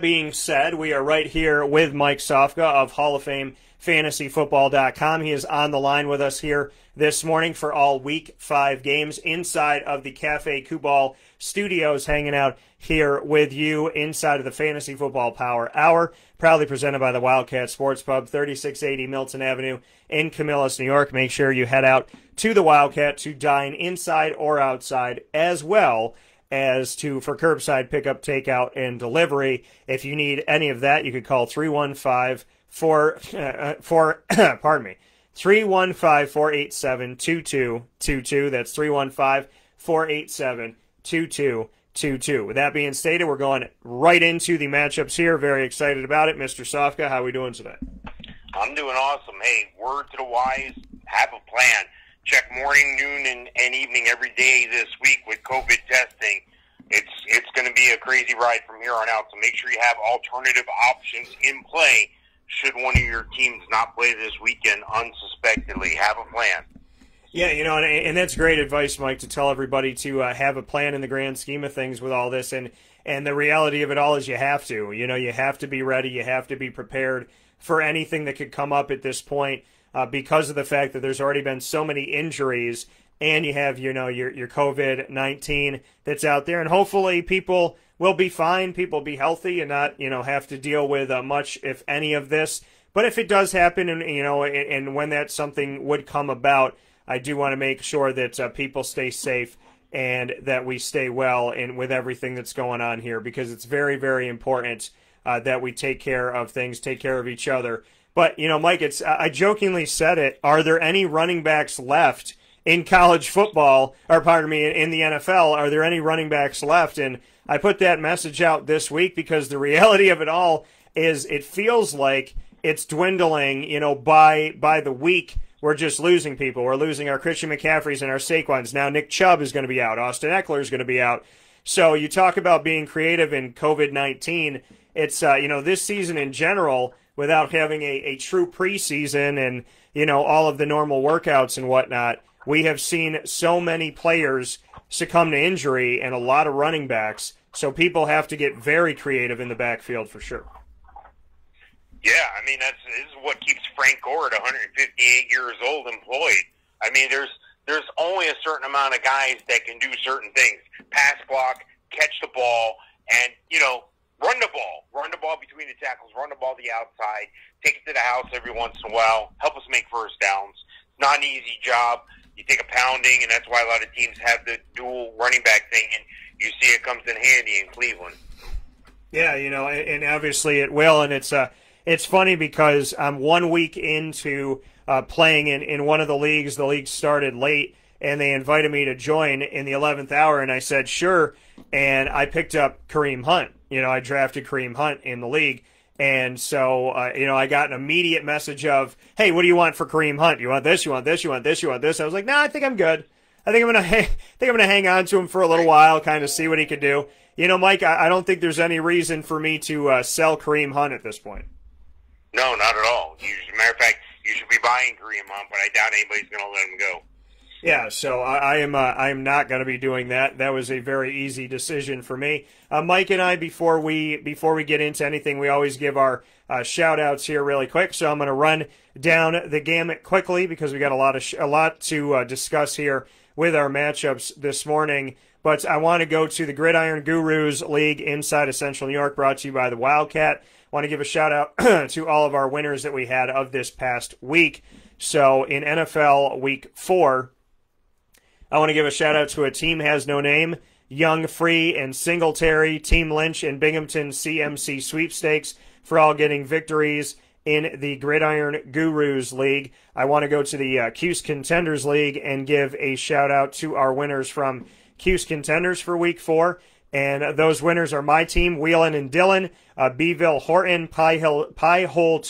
being said, we are right here with Mike Sofka of Hall of Fame fantasyfootball.com. He is on the line with us here this morning for all week five games inside of the Cafe Kubal studios, hanging out here with you inside of the Fantasy Football Power Hour, proudly presented by the Wildcat Sports Pub, 3680 Milton Avenue in Camillus, New York. Make sure you head out to the Wildcat to dine inside or outside as well as to for curbside pickup, takeout, and delivery. If you need any of that, you could call 315 4, uh, four, pardon me, 315 487 2222. That's 315 487 2222. With that being stated, we're going right into the matchups here. Very excited about it. Mr. Sofka, how are we doing today? I'm doing awesome. Hey, word to the wise, have a plan. Check morning, noon, and, and evening every day this week with COVID testing. It's it's going to be a crazy ride from here on out. So make sure you have alternative options in play should one of your teams not play this weekend unsuspectedly. Have a plan. Yeah, you know, and, and that's great advice, Mike, to tell everybody to uh, have a plan in the grand scheme of things with all this. And and the reality of it all is you have to. You know, you have to be ready. You have to be prepared for anything that could come up at this point uh, because of the fact that there's already been so many injuries and you have, you know, your, your COVID 19 that's out there. And hopefully people will be fine. People be healthy and not, you know, have to deal with uh, much, if any, of this. But if it does happen, and you know, and, and when that something would come about, I do want to make sure that uh, people stay safe and that we stay well and with everything that's going on here because it's very, very important uh, that we take care of things, take care of each other. But you know, Mike, it's I jokingly said it. Are there any running backs left in college football, or pardon me, in the NFL? Are there any running backs left? And I put that message out this week because the reality of it all is it feels like it's dwindling. You know, by by the week, we're just losing people. We're losing our Christian McCaffreys and our Saquons. Now Nick Chubb is going to be out. Austin Ekeler is going to be out. So you talk about being creative in COVID nineteen. It's uh, you know this season in general without having a, a true preseason and you know all of the normal workouts and whatnot. We have seen so many players succumb to injury and a lot of running backs. So people have to get very creative in the backfield for sure. Yeah, I mean that's this is what keeps Frank Gore at 158 years old employed. I mean, there's there's only a certain amount of guys that can do certain things: pass block, catch the ball, and you know, run the ball, run the ball between the tackles, run the ball the outside, take it to the house every once in a while, help us make first downs. It's not an easy job. You take a pounding, and that's why a lot of teams have the dual running back thing, and you see it comes in handy in Cleveland. Yeah, you know, and obviously it will, and it's uh, it's funny because I'm one week into uh, playing in, in one of the leagues. The league started late, and they invited me to join in the 11th hour, and I said sure, and I picked up Kareem Hunt. You know, I drafted Kareem Hunt in the league, and so, uh, you know, I got an immediate message of, "Hey, what do you want for Kareem Hunt? You want this? You want this? You want this? You want this?" I was like, "No, nah, I think I'm good. I think I'm gonna, I think I'm gonna hang on to him for a little while, kind of see what he could do." You know, Mike, I, I don't think there's any reason for me to uh, sell Kareem Hunt at this point. No, not at all. As a matter of fact, you should be buying Kareem Hunt, but I doubt anybody's to let him go. Yeah, so I, I am uh, I am not going to be doing that. That was a very easy decision for me. Uh, Mike and I, before we before we get into anything, we always give our uh, shout outs here really quick. So I'm going to run down the gamut quickly because we got a lot of a lot to uh, discuss here with our matchups this morning. But I want to go to the Gridiron Gurus League inside of Central New York, brought to you by the Wildcat. Want to give a shout out to all of our winners that we had of this past week. So in NFL Week Four. I want to give a shout out to a team has no name, Young Free and Singletary, Team Lynch and Binghamton CMC sweepstakes for all getting victories in the Gridiron Gurus League. I want to go to the uh, Cuse Contenders League and give a shout out to our winners from Cuse Contenders for Week 4. And those winners are my team, Wheelan and Dillon, uh, Beeville Horton, Pie, Hill, Pie Hole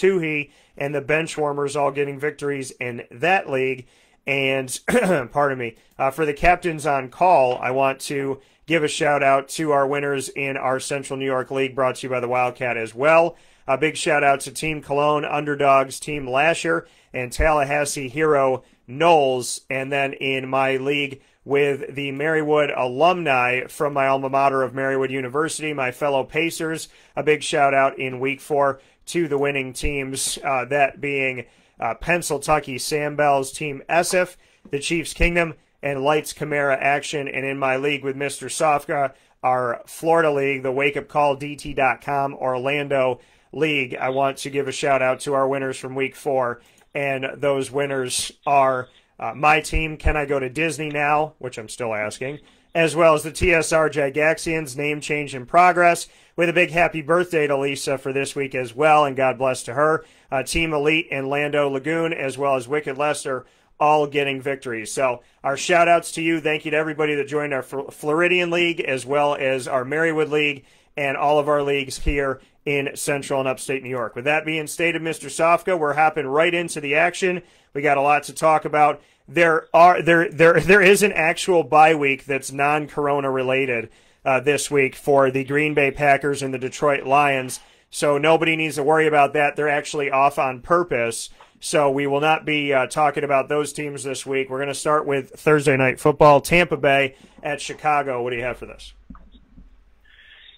and the Benchwarmers all getting victories in that league. And pardon me, uh, for the captains on call, I want to give a shout out to our winners in our Central New York League, brought to you by the Wildcat as well. A big shout out to Team Cologne Underdogs, Team Lasher, and Tallahassee Hero Knowles. And then in my league with the Marywood alumni from my alma mater of Marywood University, my fellow Pacers. A big shout out in week four to the winning teams, uh, that being uh, Pennsylvania Sam Bell's team SF, the Chiefs Kingdom, and Lights Camara Action. And in my league with Mr. Sofka, our Florida League, the Wake Up Call DT.com Orlando League, I want to give a shout out to our winners from week four. And those winners are uh, my team, Can I Go to Disney Now? Which I'm still asking. As well as the TSR Jagaxians, name change in progress. With a big happy birthday to Lisa for this week as well, and God bless to her. Uh, Team Elite and Lando Lagoon, as well as Wicked Lester, all getting victories. So, our shout outs to you. Thank you to everybody that joined our Floridian League, as well as our Marywood League, and all of our leagues here in Central and Upstate New York. With that being stated, Mr. Sofka, we're hopping right into the action. We got a lot to talk about. There are there there there is an actual bye week that's non-corona related uh, this week for the Green Bay Packers and the Detroit Lions. So nobody needs to worry about that. They're actually off on purpose. So we will not be uh, talking about those teams this week. We're going to start with Thursday night football, Tampa Bay at Chicago. What do you have for this?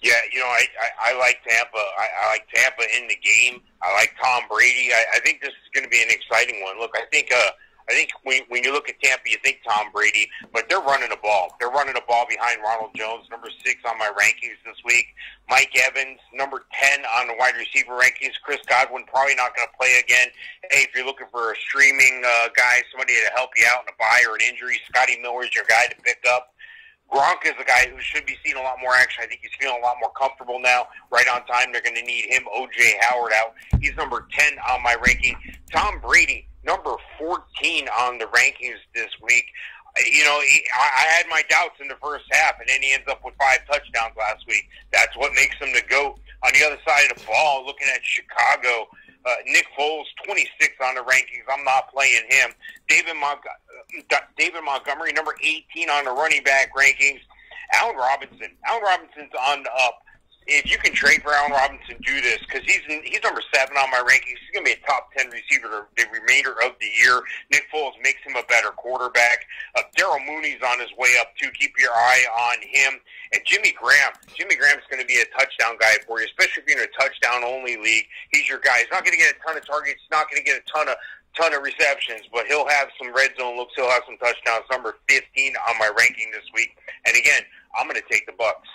Yeah, you know, I, I, I like Tampa. I, I like Tampa in the game. I like Tom Brady. I, I think this is going to be an exciting one. Look, I think uh, I think when, when you look at Tampa, you think Tom Brady, but they're running the ball. They're running the ball behind Ronald Jones, number six on my rankings this week. Mike Evans, number 10 on the wide receiver rankings. Chris Godwin, probably not going to play again. Hey, if you're looking for a streaming uh, guy, somebody to help you out in a buy or an injury, Scotty Miller is your guy to pick up. Gronk is a guy who should be seeing a lot more action. I think he's feeling a lot more comfortable now. Right on time, they're going to need him. OJ Howard out. He's number 10 on my ranking. Tom Brady, number 14 on the rankings this week. You know, he, I, had my doubts in the first half, and then he ends up with five touchdowns last week. That's what makes him the GOAT. On the other side of the ball, looking at Chicago, uh, Nick Foles, 26 on the rankings. I'm not playing him. David, Mon- uh, David Montgomery, number 18 on the running back rankings. Allen Robinson. Allen Robinson's on the up if you can trade Allen Robinson, do this because he's he's number seven on my rankings. He's going to be a top ten receiver the remainder of the year. Nick Foles makes him a better quarterback. Uh, Darnell Mooney's on his way up too. Keep your eye on him. And Jimmy Graham. Jimmy Graham's going to be a touchdown guy for you, especially if you're in a touchdown only league. He's your guy. He's not going to get a ton of targets. He's not going to get a ton of ton of receptions, but he'll have some red zone looks. He'll have some touchdowns. Number 15 on my ranking this week. And again, I'm going to take the Bucs.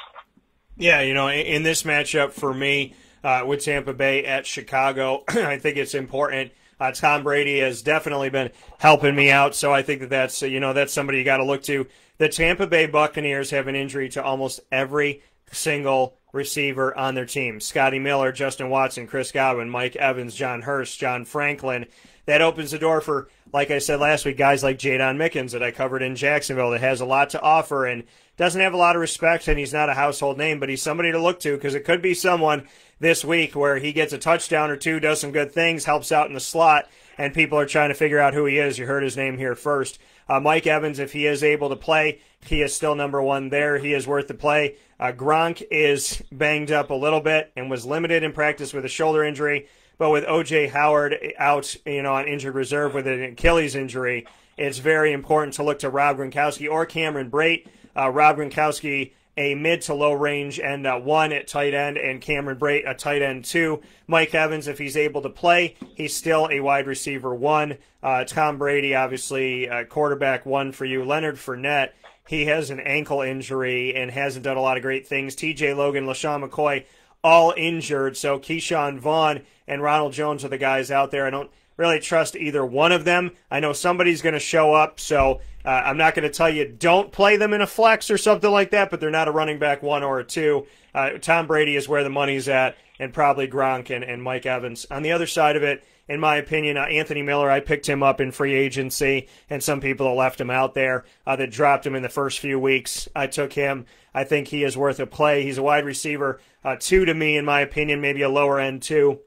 Yeah, you know, in this matchup for me uh, with Tampa Bay at Chicago, I think it's important. Uh, Tom Brady has definitely been helping me out, so I think that that's you know that's somebody you got to look to. The Tampa Bay Buccaneers have an injury to almost every single receiver on their team: Scotty Miller, Justin Watson, Chris Godwin, Mike Evans, John Hurst, John Franklin. That opens the door for, like I said last week, guys like Jaydon Mickens that I covered in Jacksonville that has a lot to offer and doesn't have a lot of respect and he's not a household name, but he's somebody to look to because it could be someone this week where he gets a touchdown or two, does some good things, helps out in the slot, and people are trying to figure out who he is. You heard his name here first. Uh, Mike Evans, if he is able to play, he is still number one there. He is worth the play. Uh, Gronk is banged up a little bit and was limited in practice with a shoulder injury. But with OJ Howard out, you know, on injured reserve with an Achilles injury, it's very important to look to Rob Gronkowski or Cameron Brate uh, Rob Gronkowski a mid to low range and uh, one at tight end, and Cameron Brate a tight end two. Mike Evans, if he's able to play, he's still a wide receiver one. Uh, Tom Brady, obviously, uh, quarterback one for you. Leonard Fournette, he has an ankle injury and hasn't done a lot of great things. TJ Logan, LeSean McCoy, all injured. So Ke'Shawn Vaughn and Ronald Jones are the guys out there. I don't really trust either one of them. I know somebody's going to show up, so uh, I'm not going to tell you don't play them in a flex or something like that, but they're not a running back one or a two. Uh, Tom Brady is where the money's at, and probably Gronk and, and Mike Evans. On the other side of it, in my opinion, uh, Anthony Miller, I picked him up in free agency, and some people left him out there uh, that dropped him in the first few weeks. I took him. I think he is worth a play. He's a wide receiver, uh, two to me, in my opinion, maybe a lower end two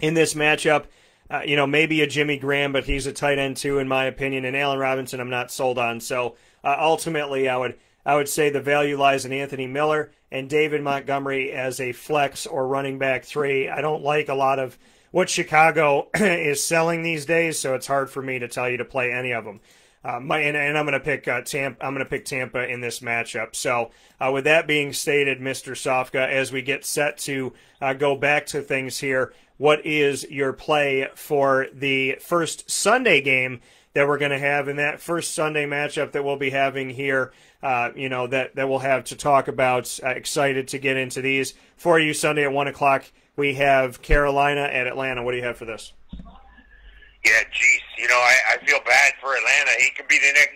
in this matchup. Uh, you know, maybe a Jimmy Graham, but he's a tight end too, in my opinion. And Allen Robinson, I'm not sold on. So uh, ultimately, I would I would say the value lies in Anthony Miller and David Montgomery as a flex or running back three. I don't like a lot of what Chicago is selling these days, so it's hard for me to tell you to play any of them. Uh, my, and, and, I'm going to pick uh, Tampa. I'm going to pick Tampa in this matchup. So, uh, with that being stated, Mr. Sofka, as we get set to uh, go back to things here, what is your play for the first Sunday game that we're going to have in that first Sunday matchup that we'll be having here? Uh, you know that that we'll have to talk about. Uh, excited to get into these for you Sunday at one o'clock. We have Carolina at Atlanta. What do you have for this? Yeah, geez, you know, I, I feel bad for Atlanta. He could be the next.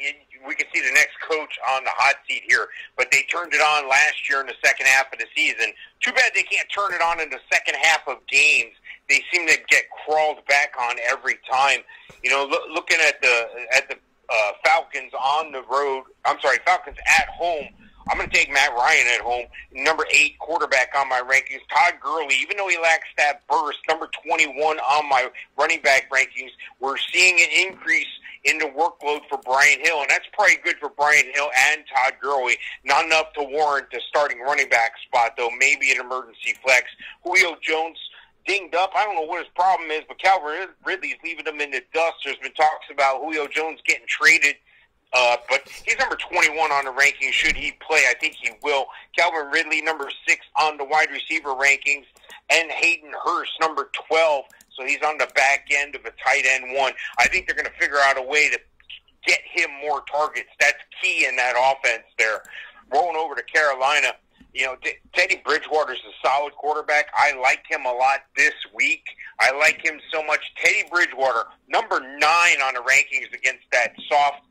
We can see the next coach on the hot seat here, but they turned it on last year in the second half of the season. Too bad they can't turn it on in the second half of games. They seem to get crawled back on every time. You know, look, looking at the at the uh, Falcons on the road. I'm sorry, Falcons at home I'm going to take Matt Ryan at home, number eight quarterback on my rankings. Todd Gurley, even though he lacks that burst, number 21 on my running back rankings. We're seeing an increase in the workload for Brian Hill, and that's probably good for Brian Hill and Todd Gurley. Not enough to warrant the starting running back spot, though. Maybe an emergency flex. Julio Jones dinged up. I don't know what his problem is, but Calvin Ridley's leaving him in the dust. There's been talks about Julio Jones getting traded uh, but he's number 21 on the ranking. Should he play? I think he will. Calvin Ridley, number six on the wide receiver rankings, and Hayden Hurst, number 12. So he's on the back end of a tight end one. I think they're going to figure out a way to get him more targets. That's key in that offense there. Rolling over to Carolina, you know, T- Teddy Bridgewater's a solid quarterback. I like him a lot this week. I like him so much. Teddy Bridgewater, number nine on the rankings against that soft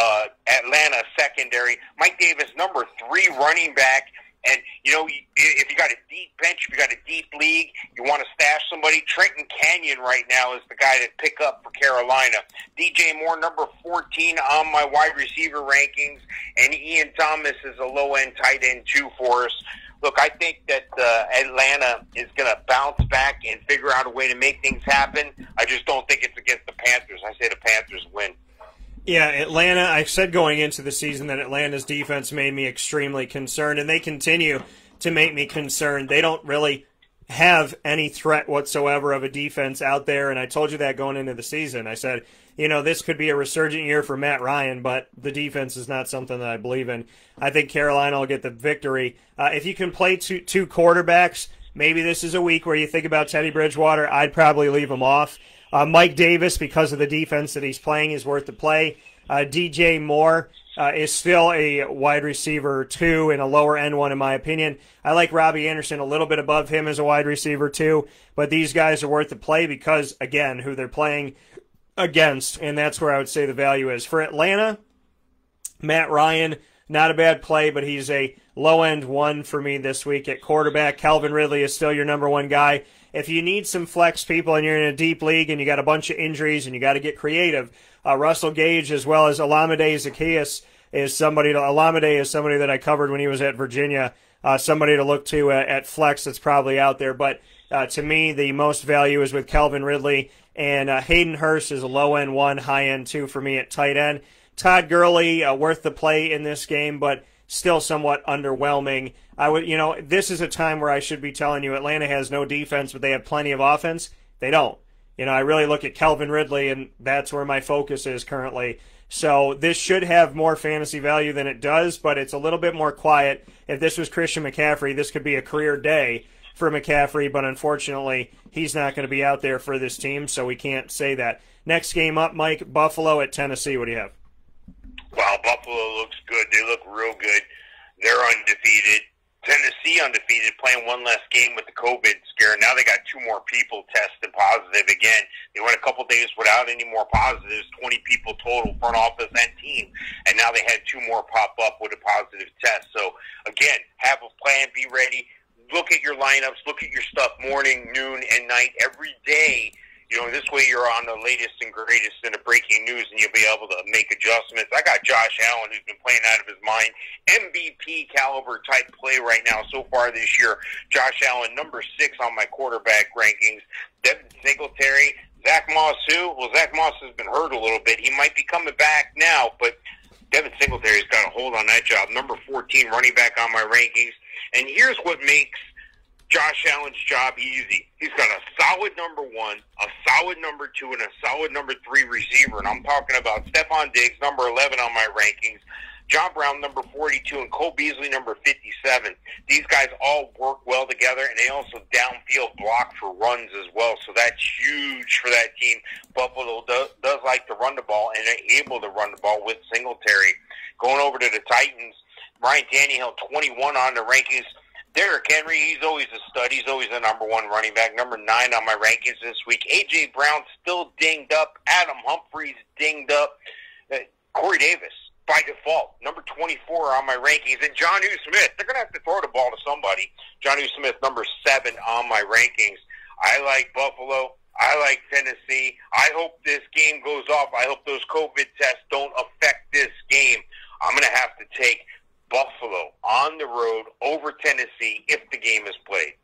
uh, Atlanta secondary. Mike Davis, number three running back. And, you know, if you got a deep bench, if you got a deep league, you want to stash somebody, Trenton Cannon right now is the guy to pick up for Carolina. DJ Moore, number 14 on my wide receiver rankings. And Ian Thomas is a low end tight end, too, for us. Look, I think that uh, Atlanta is going to bounce back and figure out a way to make things happen. I just don't think it's against the Panthers. I say the Panthers win. Yeah, Atlanta, I said going into the season that Atlanta's defense made me extremely concerned, and they continue to make me concerned. They don't really have any threat whatsoever of a defense out there, and I told you that going into the season. I said, you know, this could be a resurgent year for Matt Ryan, but the defense is not something that I believe in. I think Carolina will get the victory. Uh, if you can play two, two quarterbacks, maybe this is a week where you think about Teddy Bridgewater. I'd probably leave him off. Uh, Mike Davis, because of the defense that he's playing, is worth the play. Uh, DJ Moore uh, is still a wide receiver two and a lower end one, in my opinion. I like Robbie Anderson a little bit above him as a wide receiver two, but these guys are worth the play because, again, who they're playing against, and that's where I would say the value is. For Atlanta, Matt Ryan, not a bad play, but he's a low end one for me this week at quarterback. Calvin Ridley is still your number one guy if you need some flex people and you're in a deep league and you got a bunch of injuries and you got to get creative, uh, Russell Gage as well as Olamide Zaccheaus is somebody to Olamide is somebody that I covered when he was at Virginia. Uh, somebody to look to at, at, flex that's probably out there. But uh, to me, the most value is with Calvin Ridley and uh, Hayden Hurst is a low end one, high end two for me at tight end. Todd Gurley uh, worth the play in this game, but still somewhat underwhelming. I would, you know, this is a time where I should be telling you Atlanta has no defense, but they have plenty of offense. They don't. You know, I really look at Calvin Ridley, and that's where my focus is currently. So this should have more fantasy value than it does, but it's a little bit more quiet. If this was Christian McCaffrey, this could be a career day for McCaffrey, but unfortunately, he's not going to be out there for this team, so we can't say that. Next game up, Mike, Buffalo at Tennessee. What do you have? Wow, Buffalo looks good. They look real good. They're undefeated. Tennessee undefeated, playing one less game with the COVID scare. Now they got two more people tested positive again. They went a couple days without any more positives, 20 people total, front office and team. And now they had two more pop up with a positive test. So, again, have a plan, be ready. Look at your lineups, look at your stuff morning, noon, and night every day you know, this way you're on the latest and greatest in the breaking news, and you'll be able to make adjustments. I got Josh Allen, who's been playing out of his mind, MVP caliber type play right now so far this year. Josh Allen, number six on my quarterback rankings. Devin Singletary, Zach Moss, who? Well, Zach Moss has been hurt a little bit. He might be coming back now, but Devin Singletary's got a hold on that job. Number 14 running back on my rankings. And here's what makes Josh Allen's job easy. He's got a solid number one, a solid number two, and a solid number three receiver. And I'm talking about Stefon Diggs, number 11 on my rankings, John Brown, number 42, and Cole Beasley, number 57. These guys all work well together, and they also downfield block for runs as well. So that's huge for that team. Buffalo does, does like to run the ball, and they're able to run the ball with Singletary. Going over to the Titans, Ryan Tannehill, 21 on the rankings. Derrick Henry, he's always a stud. He's always the number one running back. Number nine on my rankings this week. A.J. Brown still dinged up. Adam Humphries dinged up. Uh, Corey Davis, by default, number 24 on my rankings. And Jonnu Smith, they're going to have to throw the ball to somebody. Jonnu Smith, number seven on my rankings. I like Buffalo. I like Tennessee. I hope this game goes off. I hope those COVID tests don't affect this game. I'm going to have to take Buffalo on the road over Tennessee if the game is played.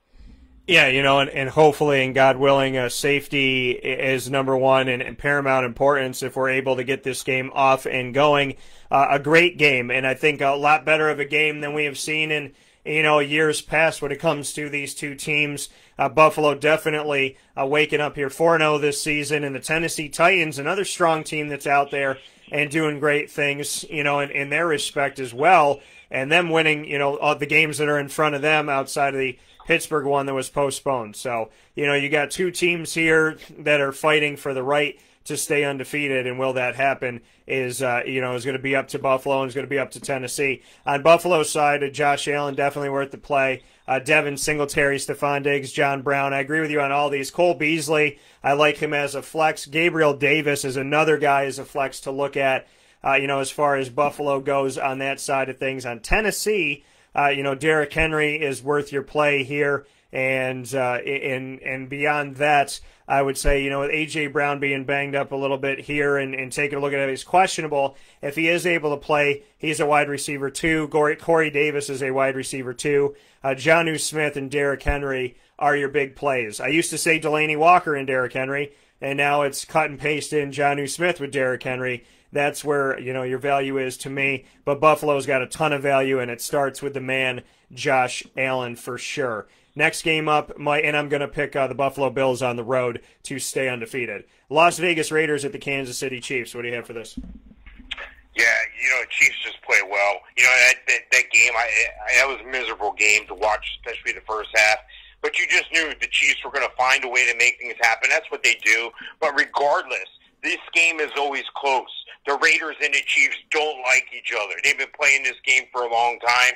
Yeah, you know, and, and hopefully, and God willing, uh, safety is number one and, and, paramount importance if we're able to get this game off and going. Uh, a great game, and I think a lot better of a game than we have seen in you know years past when it comes to these two teams. Uh, Buffalo definitely uh, waking up here 4 0 this season, and the Tennessee Titans, another strong team that's out there and doing great things, you know, in, in their respect as well and them winning, you know, all the games that are in front of them outside of the Pittsburgh one that was postponed. So, you know, you got two teams here that are fighting for the right to stay undefeated, and will that happen? Is uh, you know is going to be up to Buffalo and is going to be up to Tennessee. On Buffalo's side, uh, Josh Allen definitely worth the play. Uh, Devin Singletary, Stefon Diggs, John Brown. I agree with you on all these. Cole Beasley, I like him as a flex. Gabriel Davis is another guy as a flex to look at uh, you know, as far as Buffalo goes on that side of things. On Tennessee, uh, you know, Derrick Henry is worth your play here. And uh, and and beyond that, I would say you know with AJ Brown being banged up a little bit here and, and taking a look at it, he's questionable. If he is able to play, he's a wide receiver too. Corey, Davis is a wide receiver too. Uh, Jonnu Smith and Derrick Henry are your big plays. I used to say Delanie Walker and Derrick Henry, and now it's cut and paste in Jonnu Smith with Derrick Henry that's where you know your value is to me. But Buffalo's got a ton of value, and it starts with the man Josh Allen for sure. Next game up, my and I'm going to pick uh, the Buffalo Bills on the road to stay undefeated. Las Vegas Raiders at the Kansas City Chiefs. What do you have for this? Yeah, you know, Chiefs just play well. You know that that, that game, I, I that was a miserable game to watch, especially the first half. But you just knew the Chiefs were going to find a way to make things happen. That's what they do. But regardless, this game is always close. The Raiders and the Chiefs don't like each other. They've been playing this game for a long time.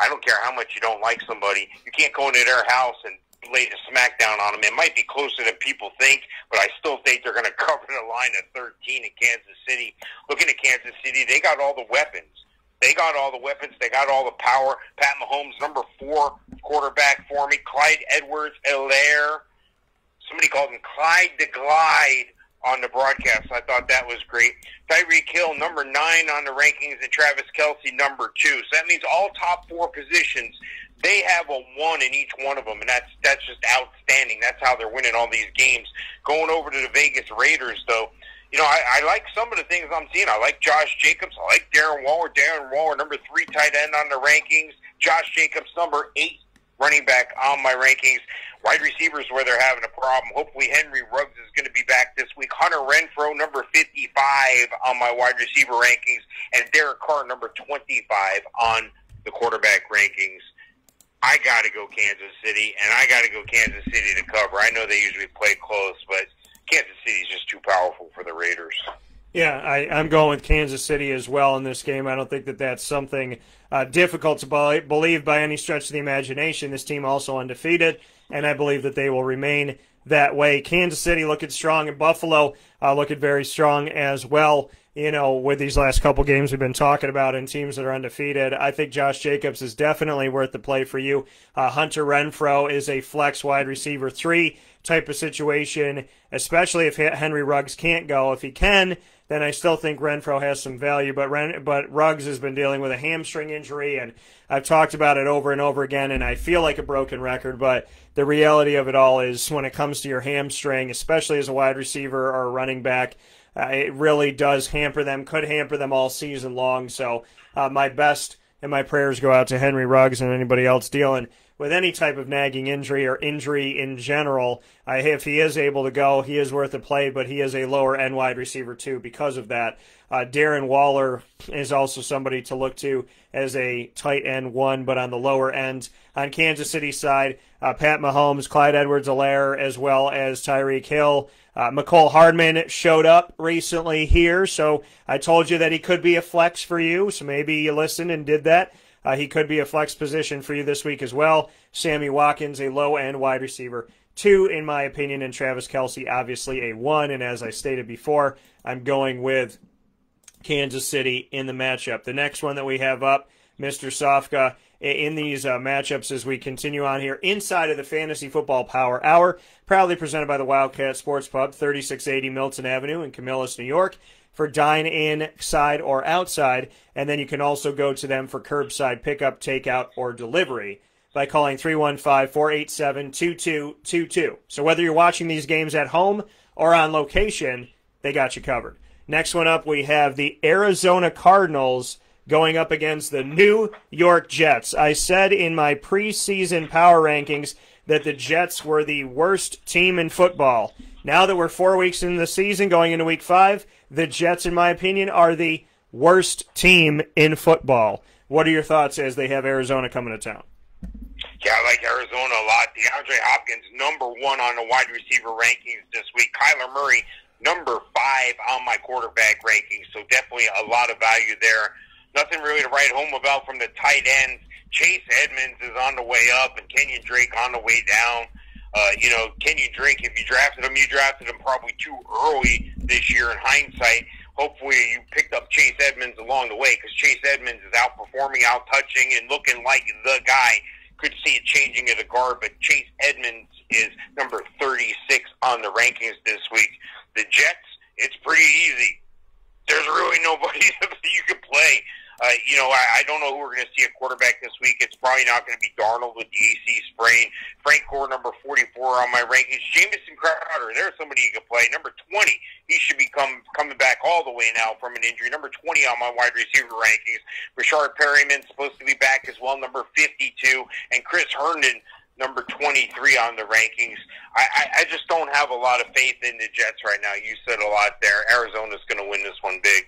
I don't care how much you don't like somebody. You can't go into their house and lay the smackdown on them. It might be closer than people think, but I still think they're going to cover the line at 13 in Kansas City. Looking at Kansas City, they got all the weapons. They got all the weapons. They got all the power. Pat Mahomes, number four quarterback for me. Clyde Edwards Helaire. Somebody called him Clyde the Glide on the broadcast. I thought that was great. Tyreek Hill, number nine on the rankings, and Travis Kelce, number two. So that means all top four positions, they have a one in each one of them, and that's that's just outstanding. That's how they're winning all these games. Going over to the Vegas Raiders, though, you know, I, I like some of the things I'm seeing. I like Josh Jacobs. I like Darren Waller. Darren Waller, number three tight end on the rankings. Josh Jacobs, number eight running back on my rankings. Wide receivers where they're having a problem. Hopefully Henry Ruggs is going to be back this week. Hunter Renfrow, number 55 on my wide receiver rankings, and Derek Carr, number 25 on the quarterback rankings. I got to go Kansas City, and I got to go Kansas City to cover. I know they usually play close, but Kansas City is just too powerful for the Raiders. Yeah, I, am going with Kansas City as well in this game. I don't think that that's something uh, difficult to believe by any stretch of the imagination. This team also undefeated, and I believe that they will remain that way. Kansas City looking strong, and Buffalo uh, looking very strong as well. You know, with these last couple games we've been talking about and teams that are undefeated, I think Josh Jacobs is definitely worth the play for you. Uh, Hunter Renfrow is a flex wide receiver three type of situation, especially if Henry Ruggs can't go. If he can, then I still think Renfrow has some value. But Ren, but Ruggs has been dealing with a hamstring injury, and I've talked about it over and over again, and I feel like a broken record. But the reality of it all is, when it comes to your hamstring, especially as a wide receiver or a running back, uh, it really does hamper them. Could hamper them all season long. So uh, my best and my prayers go out to Henry Ruggs and anybody else dealing with any type of nagging injury or injury in general. Uh, if he is able to go, he is worth a play, but he is a lower end wide receiver too because of that. Uh, Darren Waller is also somebody to look to as a tight end one, but on the lower end. On Kansas City side, uh, Pat Mahomes, Clyde Edwards-Helaire, as well as Tyreek Hill. Uh, Mecole Hardman showed up recently here, so I told you that he could be a flex for you, so maybe you listened and did that. Uh, he could be a flex position for you this week as well. Sammy Watkins, a low end wide receiver, two, in my opinion, and Travis Kelce, obviously a one. And as I stated before, I'm going with Kansas City in the matchup. The next one that we have up, Mr. Sofka, in these uh, matchups as we continue on here inside of the Fantasy Football Power Hour, proudly presented by the Wildcat Sports Pub, 3680 Milton Avenue in Camillus, New York, for dine in, side, or outside. And then you can also go to them for curbside pickup, takeout, or delivery by calling 315 487 2222. So whether you're watching these games at home or on location, they got you covered. Next one up, we have the Arizona Cardinals going up against the New York Jets. I said in my preseason power rankings that the Jets were the worst team in football. Now that we're four weeks in the season, going into week five, the Jets, in my opinion, are the worst team in football. What are your thoughts as they have Arizona coming to town? Yeah, I like Arizona a lot. DeAndre Hopkins, number one on the wide receiver rankings this week. Kyler Murray, number five on my quarterback rankings. So definitely a lot of value there. Nothing really to write home about from the tight ends. Chase Edmonds is on the way up, and Kenyon Drake on the way down. Uh, you know, Kenyon Drake, if you drafted him, you drafted him probably too early this year in hindsight. Hopefully, you picked up Chase Edmonds along the way because Chase Edmonds is outperforming, out touching, and looking like the guy. Could see it changing at a guard, but Chase Edmonds is number 36 on the rankings this week. The Jets, it's pretty easy. There's really nobody that you can play. Uh, you know, I, I don't know who we're going to see a quarterback this week. It's probably not going to be Darnold with the AC sprain. Frank Gore, number 44 on my rankings. Jamison Crowder, there's somebody you can play. Number 20, he should be come, coming back all the way now from an injury. Number 20 on my wide receiver rankings. Rashard Perriman supposed to be back as well, number 52. And Chris Herndon, number 23 on the rankings. I, I, I just don't have a lot of faith in the Jets right now. You said a lot there. Arizona's going to win this one big.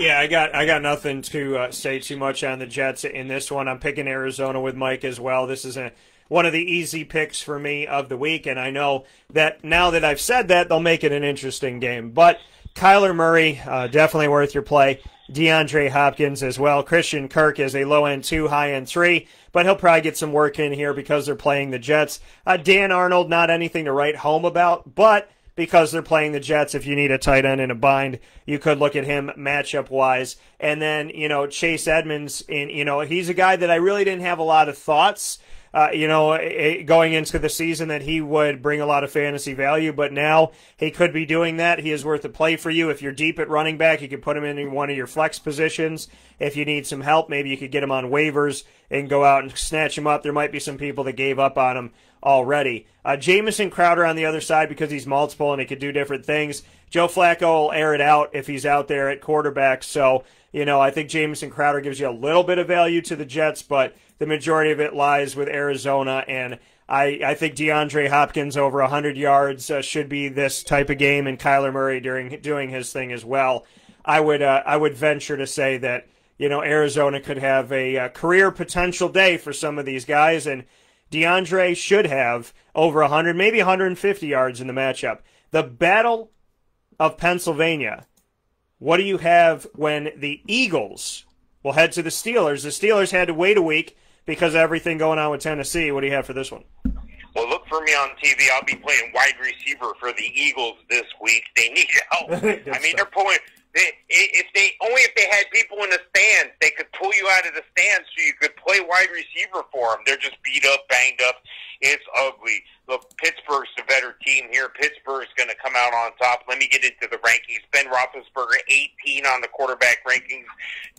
Yeah, I got I got nothing to uh, say too much on the Jets in this one. I'm picking Arizona with Mike as well. This is a one of the easy picks for me of the week, and I know that now that I've said that, they'll make it an interesting game. But Kyler Murray, uh, definitely worth your play. DeAndre Hopkins as well. Christian Kirk is a low end two, high end three, but he'll probably get some work in here because they're playing the Jets. Uh, Dan Arnold, not anything to write home about, but because they're playing the Jets, if you need a tight end in a bind, you could look at him matchup wise. And then, you know, Chase Edmonds, in, you know, he's a guy that I really didn't have a lot of thoughts uh, you know, going into the season that he would bring a lot of fantasy value, but now he could be doing that. He is worth a play for you. If you're deep at running back, you could put him in one of your flex positions. If you need some help, maybe you could get him on waivers and go out and snatch him up. There might be some people that gave up on him already. Uh, Jamison Crowder on the other side because he's multiple and he could do different things. Joe Flacco will air it out if he's out there at quarterback. So, you know, I think Jamison Crowder gives you a little bit of value to the Jets, but the majority of it lies with Arizona, and I, I think DeAndre Hopkins over 100 yards uh, should be this type of game, and Kyler Murray during doing his thing as well. I would uh, I would venture to say that you know Arizona could have a, a uh, career potential day for some of these guys, and DeAndre should have over 100, maybe 150 yards in the matchup. The Battle of Pennsylvania. What do you have when the Eagles will head to the Steelers? The Steelers had to wait a week because of everything going on with Tennessee. What do you have for this one? Well, look for me on TV. I'll be playing wide receiver for the Eagles this week. They need help. I mean, they're pulling. They, if they only if they had people in the stands, they could pull you out of the stands so you could play wide receiver for them. They're just beat up, banged up. It's ugly. Look, Pittsburgh's the better team here. Pittsburgh's going to come out on top. Let me get into the rankings. Ben Roethlisberger, 18 on the quarterback rankings.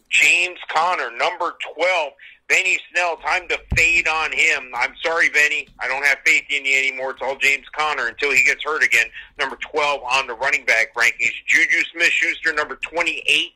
James Conner, number 12. Benny Snell, time to fade on him. I'm sorry, Benny. I don't have faith in you anymore. It's all James Conner until he gets hurt again. Number 12 on the running back rankings. Juju Smith Schuster, number 28.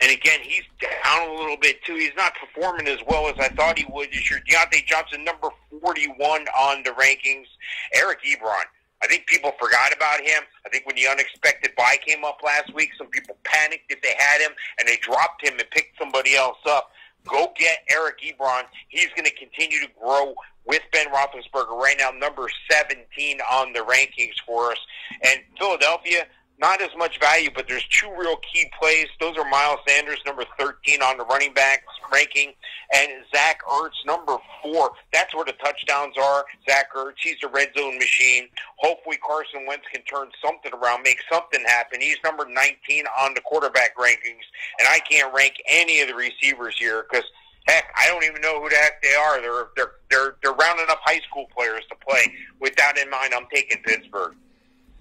And again, he's down a little bit too. He's not performing as well as I thought he would this year. Diontae Johnson, number 41 on the rankings. Eric Ebron. I think people forgot about him. I think when the unexpected buy came up last week, some people panicked if they had him and they dropped him and picked somebody else up. Go get Eric Ebron. He's going to continue to grow with Ben Roethlisberger right now, number 17 on the rankings for us. And Philadelphia, not as much value, but there's two real key plays. Those are Miles Sanders, number 13 on the running backs ranking, and Zach Ertz, number four. That's where the touchdowns are. Zach Ertz, he's a red zone machine. Hopefully Carson Wentz can turn something around, make something happen. He's number 19 on the quarterback rankings, and I can't rank any of the receivers here because heck, I don't even know who the heck they are. They're they're they're they're rounding up high school players to play. With that in mind, I'm taking Pittsburgh.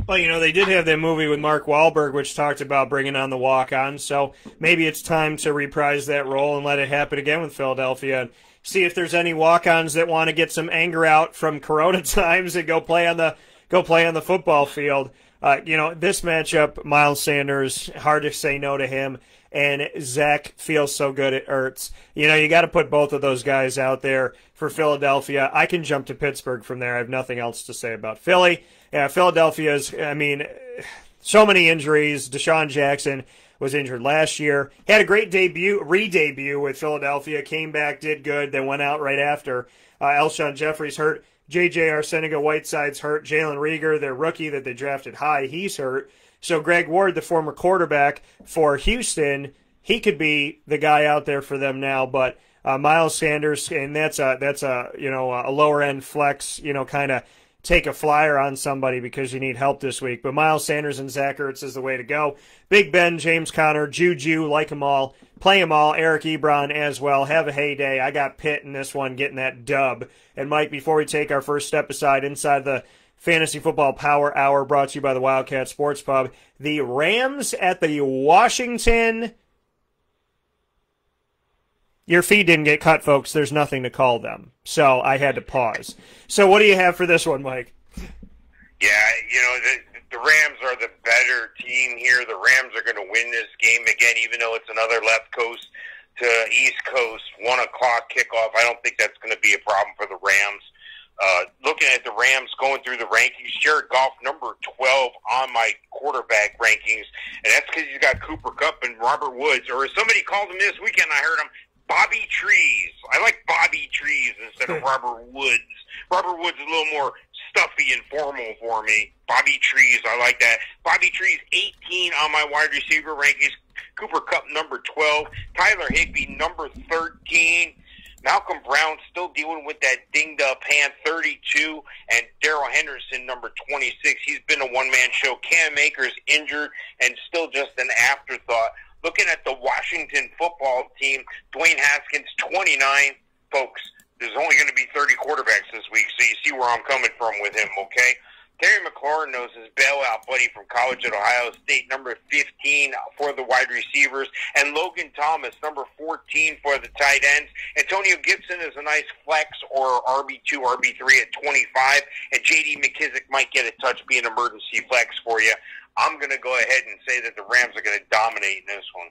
Well, you know, they did have that movie with Mark Wahlberg, which talked about bringing on the walk on. So maybe it's time to reprise that role and let it happen again with Philadelphia. And see if there's any walk ons that want to get some anger out from Corona times and go play on the go play on the football field. Uh, you know, this matchup, Miles Sanders, hard to say no to him. And Zach feels so good at Ertz. You know, you got to put both of those guys out there for Philadelphia. I can jump to Pittsburgh from there. I have nothing else to say about Philly yeah, Philadelphia's, I mean, so many injuries. DeSean Jackson was injured last year. Had a great debut, re-debut with Philadelphia. Came back, did good, then went out right after. Uh, Alshon Jeffery's hurt. J.J. Arcega Whiteside's hurt. Jalen Reagor, their rookie that they drafted high, he's hurt. So Greg Ward, the former quarterback for Houston, he could be the guy out there for them now. But uh, Miles Sanders, and that's a that's a you know a lower end flex, you know, kind of take a flyer on somebody because you need help this week. But Miles Sanders and Zach Ertz is the way to go. Big Ben, James Conner, Juju, like them all. Play them all. Eric Ebron as well. Have a heyday. I got Pitt in this one getting that dub. And Mike, before we take our first step aside inside the Fantasy Football Power Hour brought to you by the Wildcat Sports Pub, the Rams at the Washington your feed didn't get cut, folks. There's nothing to call them. So I had to pause. So what do you have for this one, Mike? Yeah, you know, the, the Rams are the better team here. The Rams are going to win this game again, even though it's another left coast to east coast, one o'clock kickoff. I don't think that's going to be a problem for the Rams. Uh, looking at the Rams going through the rankings, Jared Goff number 12 on my quarterback rankings, and that's because he's got Cooper Kupp and Robert Woods. Or as somebody called him this weekend, I heard him Bobby Trees. I like Bobby Trees instead of Robert Woods. Robert Woods is a little more stuffy and formal for me. Bobby Trees, I like that. Bobby Trees, 18 on my wide receiver rankings. Cooper Kupp, number 12. Tyler Higbee, number 13. Malcolm Brown still dealing with that dinged up hand, 32, and Darrell Henderson, number 26. He's been a one man show. Cam Akers injured and still just an afterthought. Looking at the Washington football team, Dwayne Haskins, 29. Folks, there's only going to be 30 quarterbacks this week, so you see where I'm coming from with him, okay? Terry McLaurin knows his bailout buddy from college at Ohio State, number 15 for the wide receivers, and Logan Thomas, number 14 for the tight ends. Antonio Gibson is a nice flex or RB2, RB3 at 25, and J.D. McKissic might get a touch, be an emergency flex for you. I'm going to go ahead and say that the Rams are going to dominate in this one.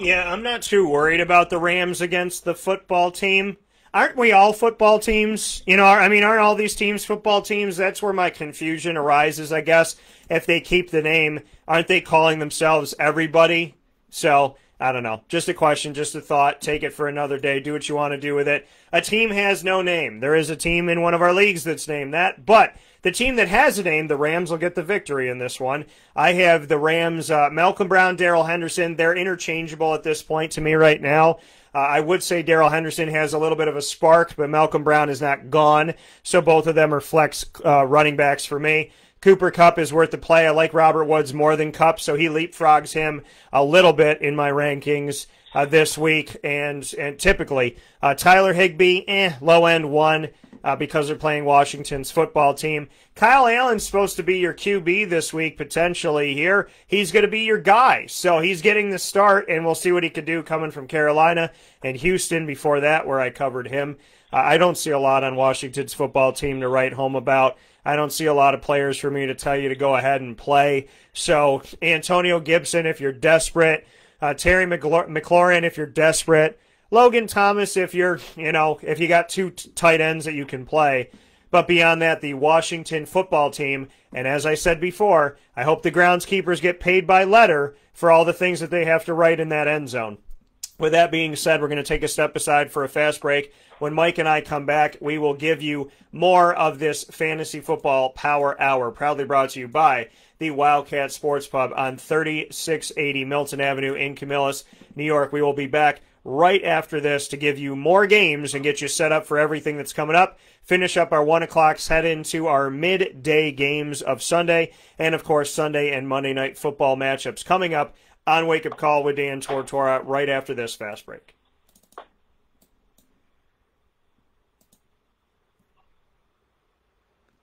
Yeah, I'm not too worried about the Rams against the football team. Aren't we all football teams? You know, I mean, aren't all these teams football teams? That's where my confusion arises, I guess. If they keep the name, aren't they calling themselves everybody? So, I don't know. Just a question, just a thought. Take it for another day. Do what you want to do with it. A team has no name. There is a team in one of our leagues that's named that, but the team that has a name, the Rams, will get the victory in this one. I have the Rams, uh, Malcolm Brown, Darrell Henderson. They're interchangeable at this point to me right now. Uh, I would say Darrell Henderson has a little bit of a spark, but Malcolm Brown is not gone. So both of them are flex uh, running backs for me. Cooper Kupp is worth the play. I like Robert Woods more than Kupp, so he leapfrogs him a little bit in my rankings uh, this week. And and typically, uh, Tyler Higbee, eh, low end one uh, because they're playing Washington's football team. Kyle Allen's supposed to be your QB this week, potentially here. He's going to be your guy. So he's getting the start, and we'll see what he could do coming from Carolina and Houston before that, where I covered him. Uh, I don't see a lot on Washington's football team to write home about. I don't see a lot of players for me to tell you to go ahead and play. So, Antonio Gibson, if you're desperate, Uh, Terry McLaurin, if you're desperate. Logan Thomas, if you're, you know, if you got two t- tight ends that you can play. But beyond that, the Washington football team, and as I said before, I hope the groundskeepers get paid by letter for all the things that they have to write in that end zone. With that being said, we're going to take a step aside for a fast break. When Mike and I come back, we will give you more of this fantasy football power hour, proudly brought to you by the Wildcat Sports Pub on 3680 Milton Avenue in Camillus, New York. We will be back right after this to give you more games and get you set up for everything that's coming up. Finish up our one o'clocks, head into our midday games of Sunday, and of course, Sunday and Monday night football matchups coming up on Wake Up Call with Dan Tortora right after this fast break.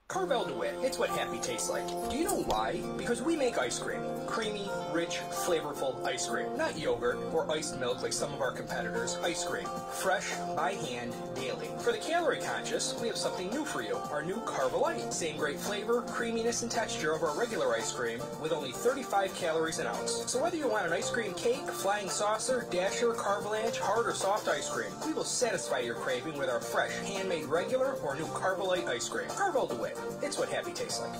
Carvel DeWitt, it's what happy tastes like. Do you know why? Because we make ice cream. Creamy, rich, flavorful ice cream. Not yogurt or iced milk like some of our competitors. Ice cream. Fresh, by hand, daily. For the calorie conscious, we have something new for you. Our new Carvelite. Same great flavor, creaminess, and texture of our regular ice cream with only 35 calories an ounce. So whether you want an ice cream cake, flying saucer, dasher, carvelanche, hard or soft ice cream, we will satisfy your craving with our fresh, handmade regular or new Carvelite ice cream. Carvel DeWitt. It's what happy tastes like.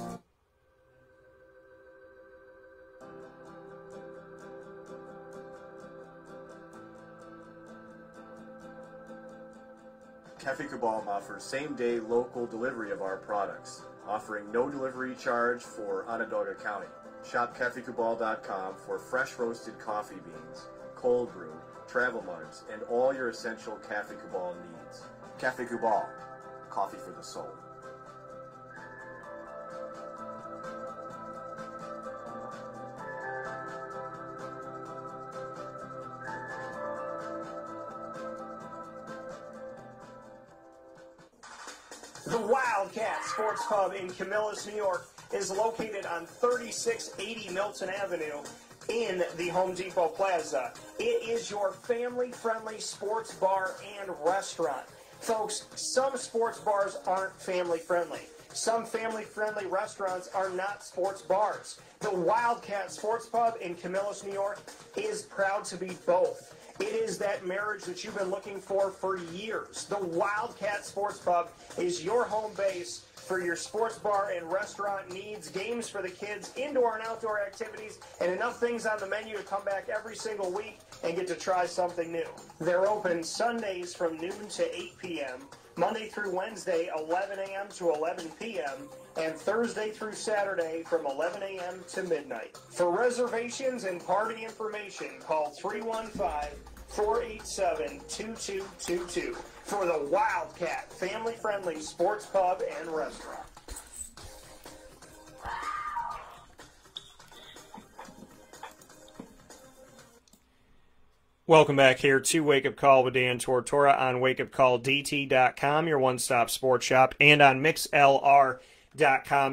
Cafe Kubal offers same-day local delivery of our products, offering no delivery charge for Onondaga County. Shop cafekubal.com for fresh roasted coffee beans, cold brew, travel mugs, and all your essential Cafe Kubal needs. Cafe Kubal, coffee for the soul. Sports Pub in Camillus, New York is located on 3680 Milton Avenue in the Home Depot Plaza. It is your family-friendly sports bar and restaurant. Folks, some sports bars aren't family-friendly. Some family-friendly restaurants are not sports bars. The Wildcat Sports Pub in Camillus, New York is proud to be both. It is that marriage that you've been looking for for years. The Wildcat Sports Pub is your home base for your sports bar and restaurant needs, games for the kids, indoor and outdoor activities, and enough things on the menu to come back every single week and get to try something new. They're open Sundays from noon to 8 p.m., Monday through Wednesday, 11 a.m. to 11 p.m., and Thursday through Saturday from 11 a.m. to midnight. For reservations and party information, call 315 487 2222 for the Wildcat family friendly sports pub and restaurant. Welcome back here to Wake Up Call with Dan Tortora on wakeupcalldt.com, your one stop sports shop, and on mixlr.com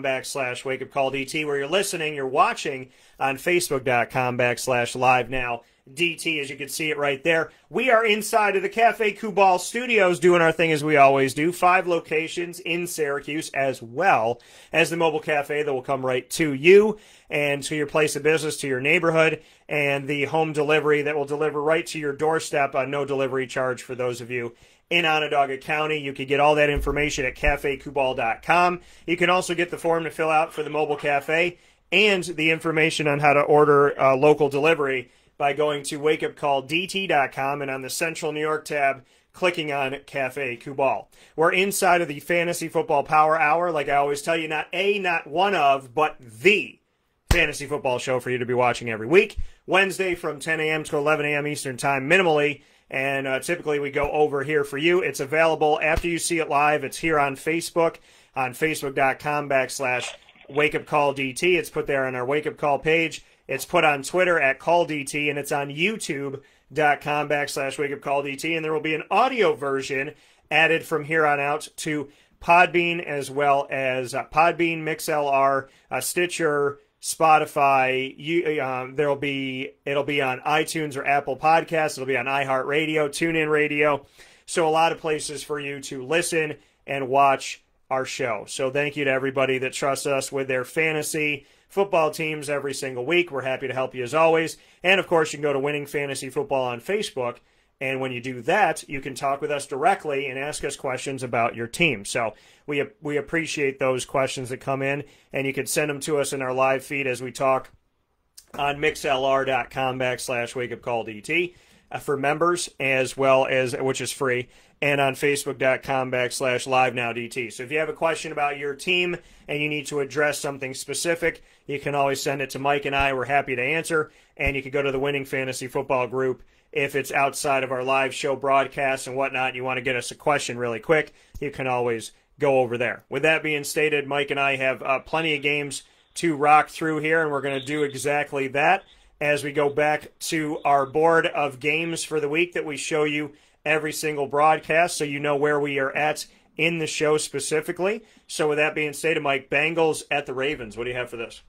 backslash wake up call DT, where you're listening, you're watching on facebook.com backslash live now. DT, as you can see it right there. We are inside of the Cafe Kubal studios doing our thing as we always do. Five locations in Syracuse, as well as the mobile cafe that will come right to you and to your place of business, to your neighborhood, and the home delivery that will deliver right to your doorstep on no delivery charge for those of you in Onondaga County. You can get all that information at cafekubal.com. You can also get the form to fill out for the mobile cafe and the information on how to order uh, local delivery by going to wakeupcalldt.com and on the Central New York tab, clicking on Cafe Kubal. We're inside of the Fantasy Football Power Hour, like I always tell you, not a, not one of, but the fantasy football show for you to be watching every week. Wednesday from 10 a.m. to 11 a.m. Eastern Time minimally. And uh, typically we go over here for you. It's available after you see it live. It's here on Facebook, on facebook.com backslash wake. It's put there on our wake up call page. It's put on Twitter at call DT, and it's on youtube.com backslash wake up call DT. And there will be an audio version added from here on out to Podbean as well as uh, Podbean, MixLR, uh, Stitcher, Spotify. You, um, there'll be it'll be on iTunes or Apple Podcasts. It'll be on iHeartRadio, TuneIn Radio. So a lot of places for you to listen and watch our show. So thank you to everybody that trusts us with their fantasy football teams every single week. We're happy to help you as always. And of course, you can go to Winning Fantasy Football on Facebook. And when you do that, you can talk with us directly and ask us questions about your team. So we we appreciate those questions that come in, and you can send them to us in our live feed as we talk on mixlr.com backslash wake up call DT uh, for members as well as which is free and on facebook.com backslash live now DT. So if you have a question about your team and you need to address something specific, you can always send it to Mike and I. We're happy to answer. And you can go to the winning fantasy football group if it's outside of our live show broadcast and whatnot, and you want to get us a question really quick, you can always go over there. With that being stated, Mike and I have uh, plenty of games to rock through here, and we're going to do exactly that as we go back to our board of games for the week that we show you every single broadcast so you know where we are at in the show specifically. So, with that being stated, Mike, Bengals at the Ravens. What do you have for this?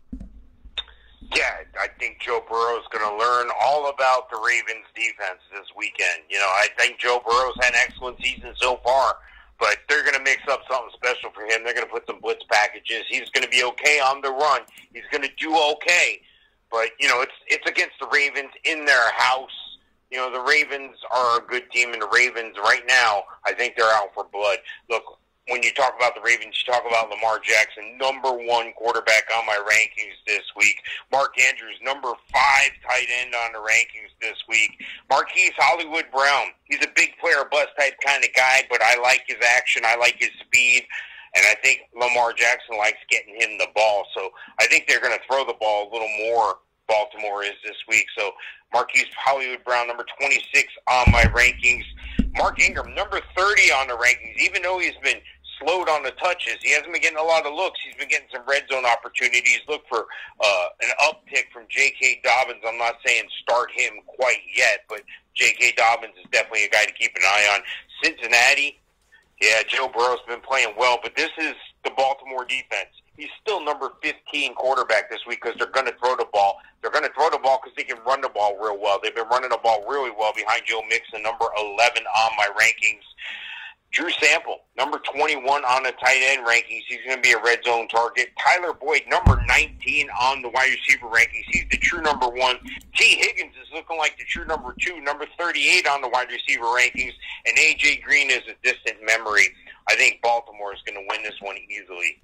Yeah, I think Joe Burrow is going to learn all about the Ravens defense this weekend. You know, I think Joe Burrow's had an excellent season so far, but they're going to mix up something special for him. They're going to put some blitz packages. He's going to be okay on the run. He's going to do okay, but you know, it's it's against the Ravens in their house. You know, the Ravens are a good team, and the Ravens right now, I think they're out for blood. Look, when you talk about the Ravens, you talk about Lamar Jackson, number one quarterback on my rankings this week. Mark Andrews, number five tight end on the rankings this week. Marquise Hollywood Brown, he's a big player bust type kind of guy, but I like his action. I like his speed. And I think Lamar Jackson likes getting him the ball. So I think they're going to throw the ball a little more Baltimore is this week. So Marquise Hollywood Brown, number 26 on my rankings. Mark Ingram, number 30 on the rankings, even though he's been slowed on the touches. He hasn't been getting a lot of looks. He's been getting some red zone opportunities. Look for uh, an uptick from J.K. Dobbins. I'm not saying start him quite yet, but J.K. Dobbins is definitely a guy to keep an eye on. Cincinnati, yeah, Joe Burrow's been playing well, but this is the Baltimore defense. He's still number 15 quarterback this week because they're going to throw the ball. They're going to throw the ball because they can run the ball real well. They've been running the ball really well behind Joe Mixon, number 11 on my rankings. Drew Sample, number 21 on the tight end rankings. He's going to be a red zone target. Tyler Boyd, number 19 on the wide receiver rankings. He's the true number one. Tee Higgins is looking like the true number two, number 38 on the wide receiver rankings. And A.J. Green is a distant memory. I think Baltimore is going to win this one easily.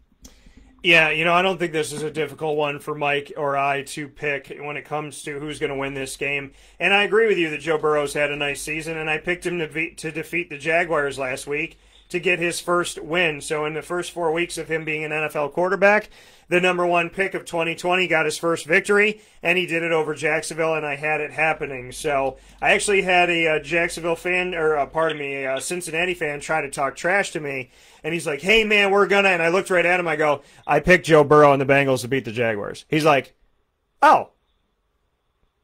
Yeah, you know, I don't think this is a difficult one for Mike or I to pick when it comes to who's going to win this game. And I agree with you that Joe Burrow's had a nice season, and I picked him to, be- to defeat the Jaguars last week to get his first win. So in the first four weeks of him being an NFL quarterback, the number one pick of 2020 got his first victory, and he did it over Jacksonville, and I had it happening. So I actually had a, a Jacksonville fan, or uh, pardon me, a Cincinnati fan try to talk trash to me, and he's like, "Hey man, we're gonna," and I looked right at him. I go, "I picked Joe Burrow and the Bengals to beat the Jaguars." He's like, "Oh."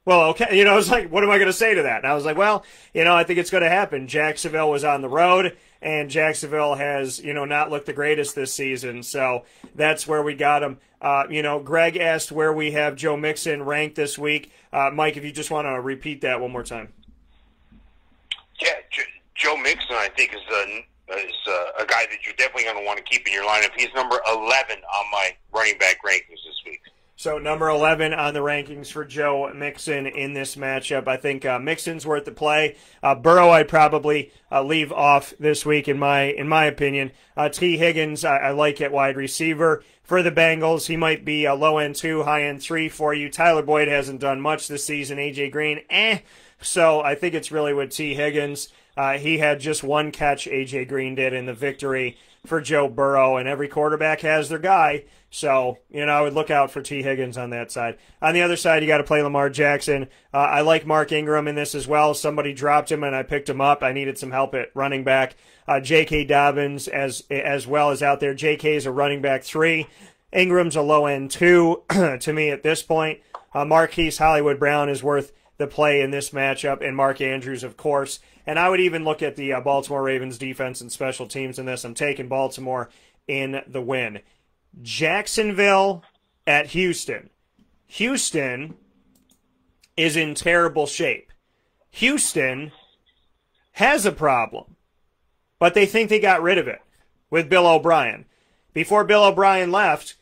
Well, okay, you know, I was like, what am I going to say to that? And I was like, well, you know, I think it's going to happen. Jacksonville was on the road and Jacksonville has, you know, not looked the greatest this season. So that's where we got him. Uh, you know, Greg asked where we have Joe Mixon ranked this week. Uh, Mike, if you just want to repeat that one more time. Yeah, Joe Mixon, I think, is a is a, a guy that you're definitely going to want to keep in your lineup. He's number 11 on my running back rankings this week. So number 11 on the rankings for Joe Mixon in this matchup. I think uh, Mixon's worth the play. Uh, Burrow, I'd probably uh, leave off this week in my in my opinion. Uh, Tee Higgins, I, I, like at wide receiver for the Bengals. He might be a low end two, high end three for you. Tyler Boyd hasn't done much this season. AJ Green, eh. So I think it's really with Tee Higgins. Uh, he had just one catch. AJ Green did in the victory for Joe Burrow, and every quarterback has their guy. So, you know, I would look out for Tee Higgins on that side. On the other side, you got to play Lamar Jackson. Uh, I like Mark Ingram in this as well. Somebody dropped him and I picked him up. I needed some help at running back. Uh, J.K. Dobbins as as well as out there. J.K. is a running back three. Ingram's a low end two to me at this point. Uh, Marquise Hollywood Brown is worth the play in this matchup, and Mark Andrews, of course. And I would even look at the uh, Baltimore Ravens defense and special teams in this. I'm taking Baltimore in the win. Jacksonville at Houston. Houston is in terrible shape. Houston has a problem, but they think they got rid of it with Bill O'Brien. before Bill O'Brien left,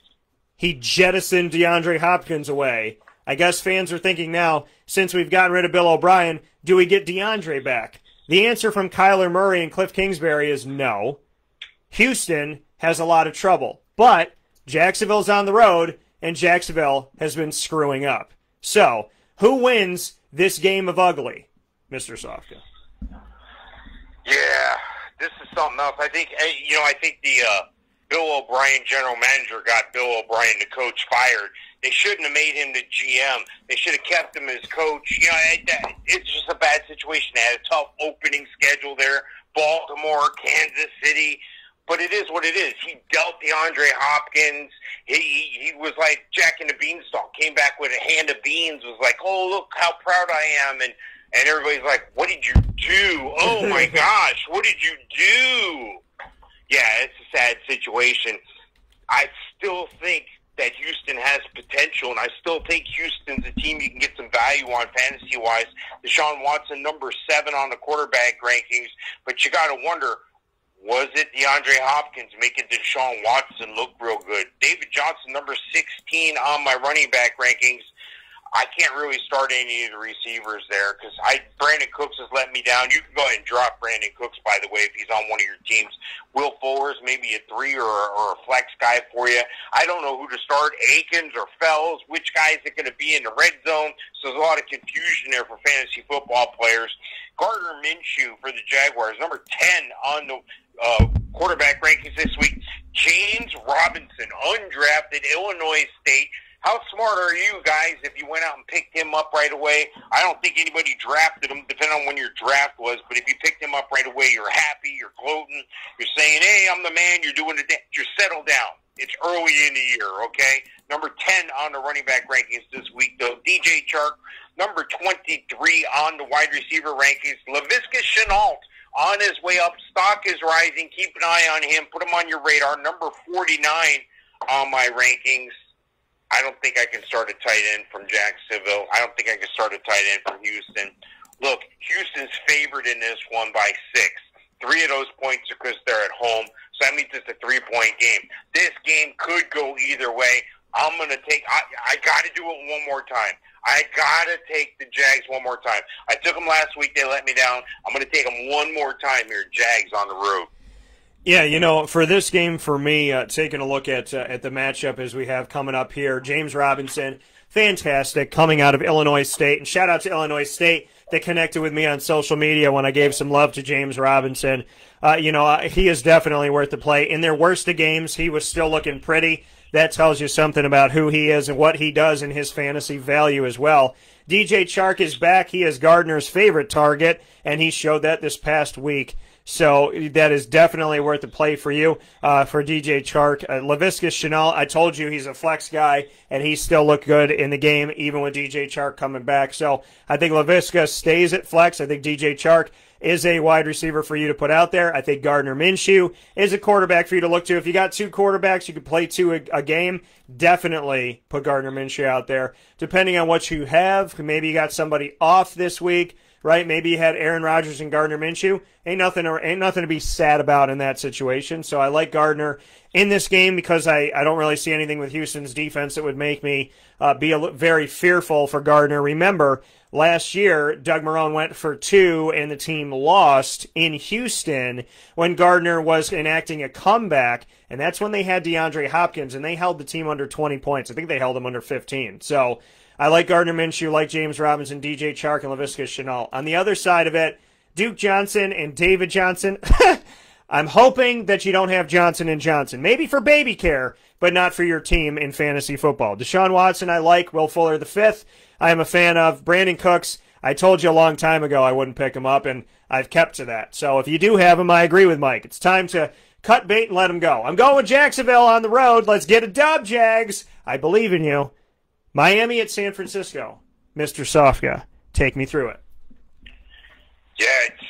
he jettisoned DeAndre Hopkins away. I guess fans are thinking now, since we've gotten rid of Bill O'Brien, do we get DeAndre back? The answer from Kyler Murray and Cliff Kingsbury is no. Houston has a lot of trouble, but Jacksonville's on the road, and Jacksonville has been screwing up. So, who wins this game of ugly, Mr. Sofka? Yeah, this is something else. I think you know. I think the uh, Bill O'Brien general manager got Bill O'Brien, the coach, fired. They shouldn't have made him the GM. They should have kept him as coach. You know, it, it's just a bad situation. They had a tough opening schedule there. Baltimore, Kansas City. But it is what it is. He dealt DeAndre Hopkins. He, he he was like Jack in the Beanstalk. Came back with a hand of beans. Was like, oh look how proud I am. And and everybody's like, what did you do? Oh my gosh, what did you do? Yeah, it's a sad situation. I still think that Houston has potential, and I still think Houston's a team you can get some value on fantasy wise. Deshaun Watson, number seven on the quarterback rankings, but you got to wonder was it DeAndre Hopkins making Deshaun Watson look real good? David Johnson, number 16 on my running back rankings. I can't really start any of the receivers there because I Brandin Cooks has let me down. You can go ahead and drop Brandin Cooks, by the way, if he's on one of your teams. Will Fuller's maybe a three or, or a flex guy for you. I don't know who to start, Akins or Fells. Which guy is it going to be in the red zone? So there's a lot of confusion there for fantasy football players. Gardner Minshew for the Jaguars, number 10 on the uh, quarterback rankings this week. James Robinson, undrafted Illinois State how smart are you guys if you went out and picked him up right away? I don't think anybody drafted him, depending on when your draft was. But if you picked him up right away, you're happy, you're gloating, you're saying, "Hey, I'm the man." You're doing dance. You're settled down. It's early in the year, okay? Number ten on the running back rankings this week, though. DJ Chark, number twenty-three on the wide receiver rankings. Laviska Shenault on his way up. Stock is rising. Keep an eye on him. Put him on your radar. Number forty-nine on my rankings. I don't think I can start a tight end from Jacksonville. I don't think I can start a tight end from Houston. Look, Houston's favored in this one by six. Three of those points are because they're at home, so that means it's a three-point game. This game could go either way. I'm going to take. I, I got to do it one more time. I got to take the Jags one more time. I took them last week. They let me down. I'm going to take them one more time here. Jags on the road. Yeah, you know, for this game, for me, uh, taking a look at uh, at the matchup as we have coming up here, James Robinson, fantastic, coming out of Illinois State, and shout out to Illinois State that connected with me on social media when I gave some love to James Robinson. Uh, you know, uh, he is definitely worth the play. In their worst of games, he was still looking pretty. That tells you something about who he is and what he does in his fantasy value as well. DJ Chark is back. He is Gardner's favorite target, and he showed that this past week. So that is definitely worth the play for you uh, for DJ Chark. Uh, Laviska Shenault, I told you he's a flex guy, and he still looked good in the game, even with DJ Chark coming back. So I think Laviska stays at flex. I think DJ Chark is a wide receiver for you to put out there. I think Gardner Minshew is a quarterback for you to look to. If you got two quarterbacks, you could play two a, a game. Definitely put Gardner Minshew out there. Depending on what you have, maybe you got somebody off this week right? Maybe you had Aaron Rodgers and Gardner Minshew. Ain't nothing, ain't nothing to be sad about in that situation. So I like Gardner in this game because I, I don't really see anything with Houston's defense that would make me uh, be a, very fearful for Gardner. Remember, last year, Doug Marrone went for two and the team lost in Houston when Gardner was enacting a comeback. And that's when they had DeAndre Hopkins and they held the team under 20 points. I think they held them under 15. So I like Gardner Minshew, like James Robinson, DJ Chark, and Laviska Shenault. On the other side of it, Duke Johnson and David Johnson. I'm hoping that you don't have Johnson and Johnson. Maybe for baby care, but not for your team in fantasy football. Deshaun Watson, I like. Will Fuller the fifth, I am a fan of. Brandin Cooks, I told you a long time ago I wouldn't pick him up, and I've kept to that. So if you do have him, I agree with Mike. It's time to cut bait and let him go. I'm going with Jacksonville on the road. Let's get a dub, Jags. I believe in you. Miami at San Francisco. Mr. Sofka, take me through it. Yeah,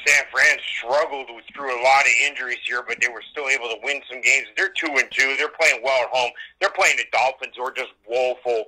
San Fran struggled through a lot of injuries here, but they were still able to win some games. They're two and two. They're playing well at home. They're playing the Dolphins, who are just woeful.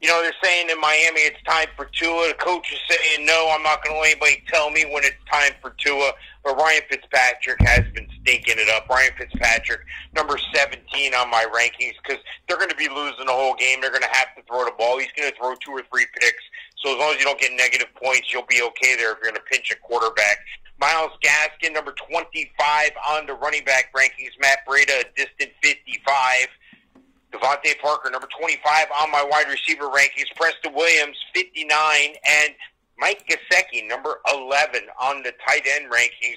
You know, they're saying in Miami it's time for Tua. The coach is saying no. I'm not going to let anybody tell me when it's time for Tua. But Ryan Fitzpatrick has been stinking it up. Ryan Fitzpatrick, number 17 on my rankings, because they're going to be losing the whole game. They're going to have to throw the ball. He's going to throw two or three picks. So as long as you don't get negative points, you'll be okay there if you're going to pinch a quarterback. Myles Gaskin, number 25 on the running back rankings. Matt Breida, a distant 55. DeVante Parker, number 25 on my wide receiver rankings. Preston Williams, 59. And Mike Gesicki, number 11 on the tight end rankings.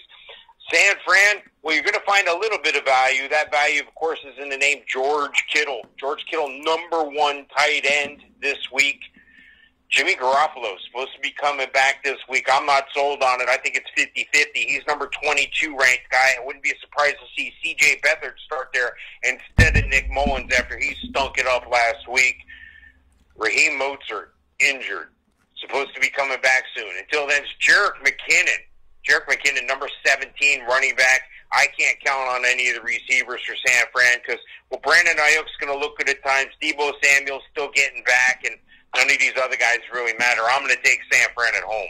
San Fran, well, you're going to find a little bit of value. That value, of course, is in the name George Kittle. George Kittle, number one tight end this week. Jimmy Garoppolo is supposed to be coming back this week. I'm not sold on it. I think it's 50-50. He's number 22 ranked guy. I wouldn't be surprised to see C.J. Beathard start there instead of Nick Mullens after he stunk it up last week. Raheem Mostert, injured. Supposed to be coming back soon. Until then, it's Jerick McKinnon. Jerick McKinnon, number 17, running back. I can't count on any of the receivers for San Fran because, well, Brandon Aiyuk's going to look good at times. Deebo Samuel's still getting back, and – none of these other guys really matter. I'm going to take San Fran at home.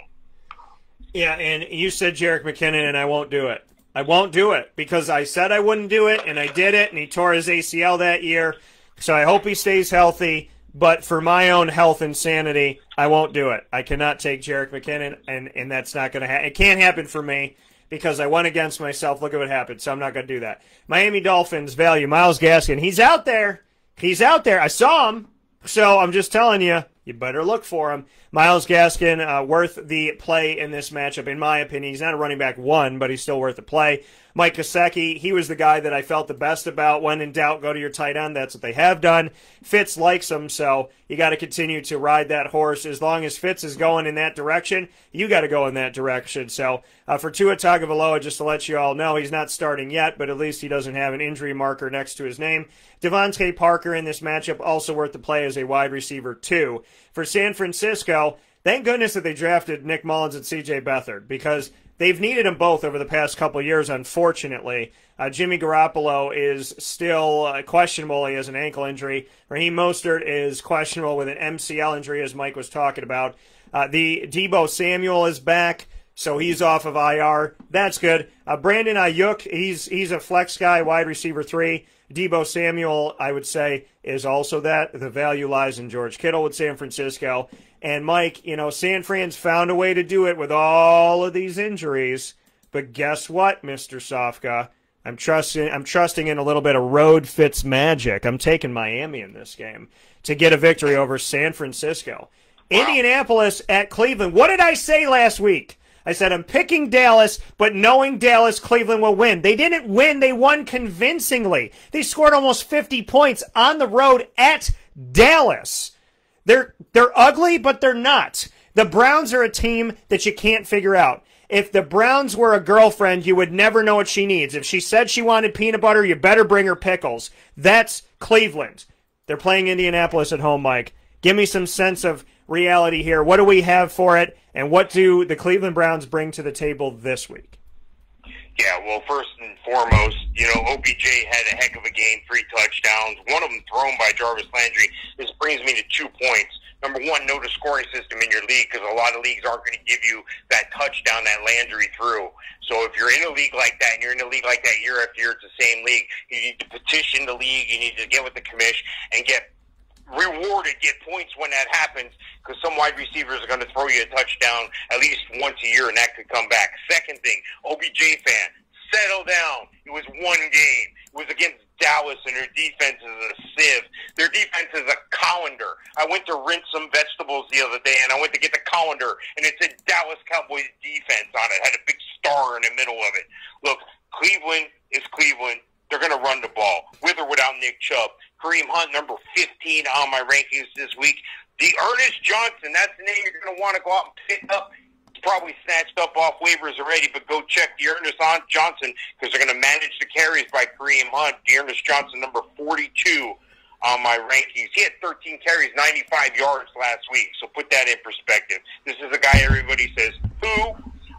Yeah, and you said Jerick McKinnon, and I won't do it. I won't do it because I said I wouldn't do it, and I did it, and he tore his ACL that year. So I hope he stays healthy. But for my own health and sanity, I won't do it. I cannot take Jerick McKinnon, and, and that's not going to happen. It can't happen for me because I went against myself. Look at what happened. So I'm not going to do that. Miami Dolphins value Myles Gaskin. He's out there. He's out there. I saw him. So I'm just telling you, you better look for him. Myles Gaskin, uh, worth the play in this matchup, in my opinion. He's not a running back one, but he's still worth the play. Mike Gesicki, he was the guy that I felt the best about. When in doubt, go to your tight end. That's what they have done. Fitz likes him, so you got to continue to ride that horse. As long as Fitz is going in that direction, you got to go in that direction. So uh, for Tua Tagovailoa, just to let you all know, he's not starting yet, but at least he doesn't have an injury marker next to his name. DeVante Parker in this matchup also worth the play as a wide receiver too. For San Francisco, thank goodness that they drafted Nick Mullens and C.J. Beathard because they've needed them both over the past couple years. Unfortunately, uh, Jimmy Garoppolo is still uh, questionable. He has an ankle injury. Raheem Mostert is questionable with an MCL injury, as Mike was talking about. Uh, the Deebo Samuel is back. So he's off of IR. That's good. Uh, Brandon Aiyuk, he's he's a flex guy, wide receiver three. Deebo Samuel, I would say, is also that. The value lies in George Kittle with San Francisco. And Mike, you know, San Fran's found a way to do it with all of these injuries. But guess what, Mr. Sofka? I'm trusting I'm trusting in a little bit of road Fitz magic. I'm taking Miami in this game to get a victory over San Francisco. Wow. Indianapolis at Cleveland. What did I say last week? I said I'm picking Dallas, but knowing Dallas, Cleveland will win. They didn't win. They won convincingly. They scored almost 50 points on the road at Dallas. They're they're ugly, but they're not. The Browns are a team that you can't figure out. If the Browns were a girlfriend, you would never know what she needs. If she said she wanted peanut butter, you better bring her pickles. That's Cleveland. They're playing Indianapolis at home, Mike. Give me some sense of reality here. What do we have for it, and what do the Cleveland Browns bring to the table this week? Yeah, well, first and foremost, you know, OBJ had a heck of a game, three touchdowns, one of them thrown by Jarvis Landry. This brings me to two points. Number one, know the scoring system in your league because a lot of leagues aren't going to give you that touchdown that Landry threw. So if you're in a league like that and you're in a league like that year after year, it's the same league. You need to petition the league. You need to get with the commission and get rewarded, get points when that happens because some wide receivers are going to throw you a touchdown at least once a year, and that could come back. Second thing, OBJ fan, settle down. It was one game. It was against Dallas, and their defense is a sieve. Their defense is a colander. I went to rinse some vegetables the other day, and I went to get the colander, and it said Dallas Cowboys defense on it. it had a big star in the middle of it. Look, Cleveland is Cleveland. They're going to run the ball, with or without Nick Chubb. Kareem Hunt, number 15 on my rankings this week. The Ernest Johnson, that's the name you're going to want to go out and pick up. It's probably snatched up off waivers already, but go check the Ernest Johnson because they're going to manage the carries by Kareem Hunt. D'Ernest Johnson, number 42 on my rankings. He had 13 carries, 95 yards last week. So put that in perspective. This is a guy everybody says, who?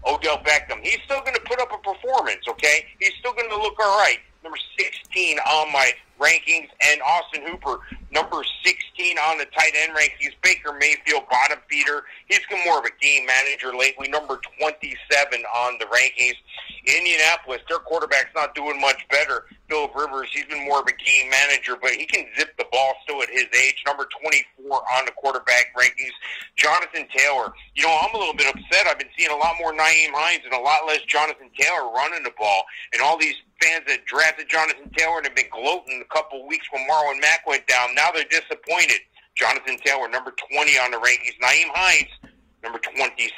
Odell Beckham. He's still going to put up a performance, okay? He's still going to look all right number 16 on my rankings, and Austin Hooper, number 16 on the tight end rankings. Baker Mayfield, bottom feeder. He's been more of a game manager lately, number 27 on the rankings. Indianapolis, their quarterback's not doing much better. Philip Rivers, he's been more of a game manager, but he can zip the ball still at his age. Number 24 on the quarterback rankings. Jonathan Taylor. You know, I'm a little bit upset. I've been seeing a lot more Nyheim Hines and a lot less Jonathan Taylor running the ball. And all these fans that drafted Jonathan Taylor and have been gloating a couple weeks when Marlon Mack went down, now they're disappointed. Jonathan Taylor, number 20 on the rankings. Nyheim Hines, number 27.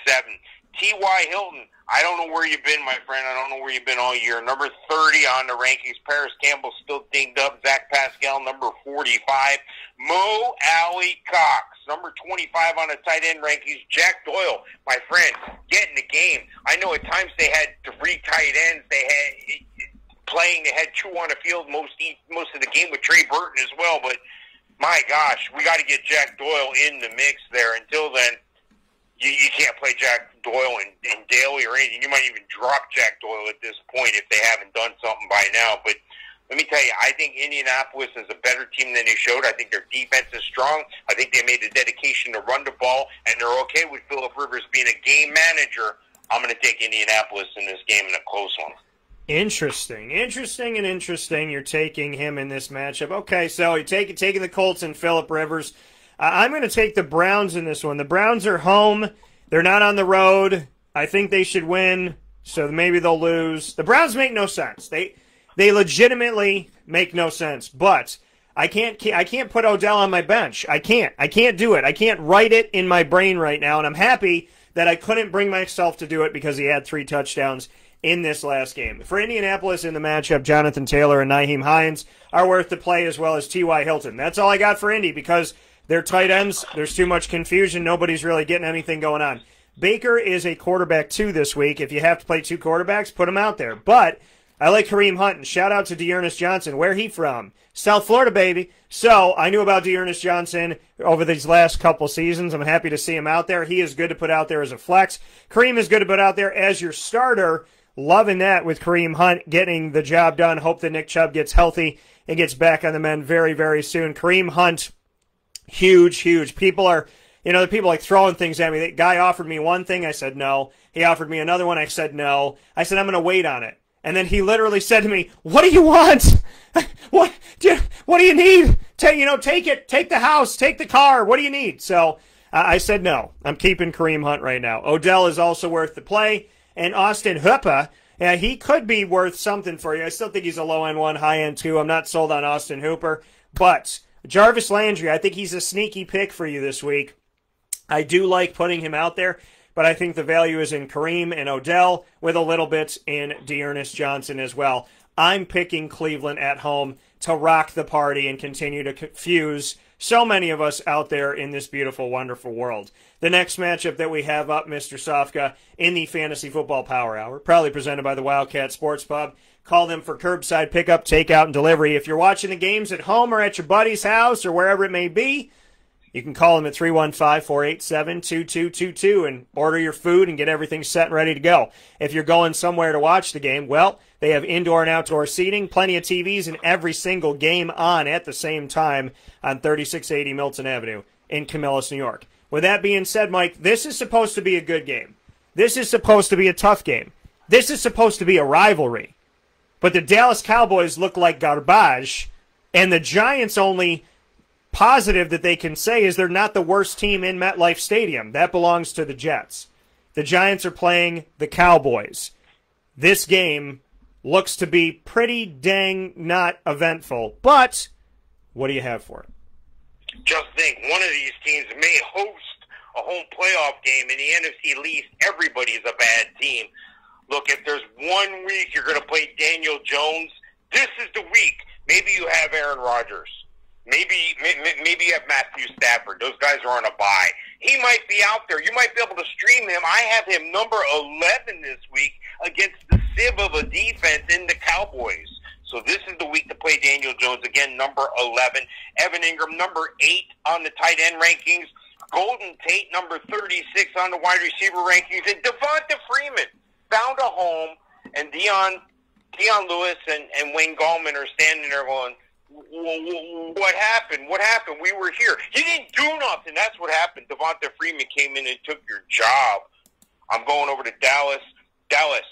T.Y. Hilton, I don't know where you've been, my friend. I don't know where you've been all year. Number 30 on the rankings. Parris Campbell still dinged up. Zach Pascal, number 45. Mo Alie-Cox, number 25 on the tight end rankings. Jack Doyle, my friend, get in the game. I know at times they had three tight ends. They had playing. They had two on the field most most of the game with Trey Burton as well. But my gosh, we got to get Jack Doyle in the mix there. Until then you, you can't play Jack Doyle and, and Daly or anything. You might even drop Jack Doyle at this point if they haven't done something by now. But let me tell you, I think Indianapolis is a better team than they showed. I think their defense is strong. I think they made the dedication to run the ball, and they're okay with Philip Rivers being a game manager. I'm going to take Indianapolis in this game in a close one. Interesting, interesting, and interesting. You're taking him in this matchup. Okay, so you're taking taking the Colts and Philip Rivers. I'm going to take the Browns in this one. The Browns are home. They're not on the road. I think they should win, so maybe they'll lose. The Browns make no sense. They they legitimately make no sense. But I can't I can't put Odell on my bench. I can't. I can't do it. I can't write it in my brain right now, and I'm happy that I couldn't bring myself to do it because he had three touchdowns in this last game. For Indianapolis in the matchup, Jonathan Taylor and Nyheim Hines are worth the play as well as T.Y. Hilton. That's all I got for Indy because their tight ends, there's too much confusion. Nobody's really getting anything going on. Baker is a quarterback two this week. If you have to play two quarterbacks, put him out there. But I like Kareem Hunt and shout out to D'Ernest Johnson. Where he from? South Florida, baby. So I knew about D'Ernest Johnson over these last couple seasons. I'm happy to see him out there. He is good to put out there as a flex. Kareem is good to put out there as your starter. Loving that with Kareem Hunt getting the job done. Hope that Nick Chubb gets healthy and gets back on the men very, very soon. Kareem Hunt huge, huge. People are, you know, the people like throwing things at me. The guy offered me one thing, I said no. He offered me another one, I said no. I said I'm going to wait on it. And then he literally said to me, "What do you want? what do you, what do you need? Take you know, take it, take the house, take the car. What do you need?" So uh, I said no. I'm keeping Kareem Hunt right now. Odell is also worth the play, and Austin Hooper. Yeah, he could be worth something for you. I still think he's a low end one, high end two. I'm not sold on Austin Hooper, but Jarvis Landry, I think he's a sneaky pick for you this week. I do like putting him out there, but I think the value is in Kareem and Odell with a little bit in D'Ernest Johnson as well. I'm picking Cleveland at home to rock the party and continue to confuse so many of us out there in this beautiful, wonderful world. The next matchup that we have up, Mr. Sofka, in the Fantasy Football Power Hour, proudly presented by the Wildcat Sports Pub, Call them for curbside pickup, takeout, and delivery. If you're watching the games at home or at your buddy's house or wherever it may be, you can call them at 315 487 2222 and order your food and get everything set and ready to go. If you're going somewhere to watch the game, well, they have indoor and outdoor seating, plenty of TVs, and every single game on at the same time on 3680 Milton Avenue in Camillus, New York. With that being said, Mike, this is supposed to be a good game. This is supposed to be a tough game. This is supposed to be a rivalry. But the Dallas Cowboys look like garbage, and the Giants only positive that they can say is they're not the worst team in MetLife Stadium. That belongs to the Jets. The Giants are playing the Cowboys. This game looks to be pretty dang not eventful, but what do you have for it? Just think, one of these teams may host a home playoff game in the NFC East. Everybody's a bad team. Look, if there's one week you're going to play Daniel Jones, this is the week. Maybe you have Aaron Rodgers. Maybe maybe you have Matthew Stafford. Those guys are on a bye. He might be out there. You might be able to stream him. I have him number 11 this week against the sieve of a defense in the Cowboys. So this is the week to play Daniel Jones again, number 11. Evan Engram, number 8 on the tight end rankings. Golden Tate, number 36 on the wide receiver rankings. And Devonta Freeman, found a home, and Dion Dion Lewis and, and Wayne Gallman are standing there going, what happened? What happened? We were here. You didn't do nothing. That's what happened. Devonta Freeman came in and took your job. I'm going over to Dallas. Dallas.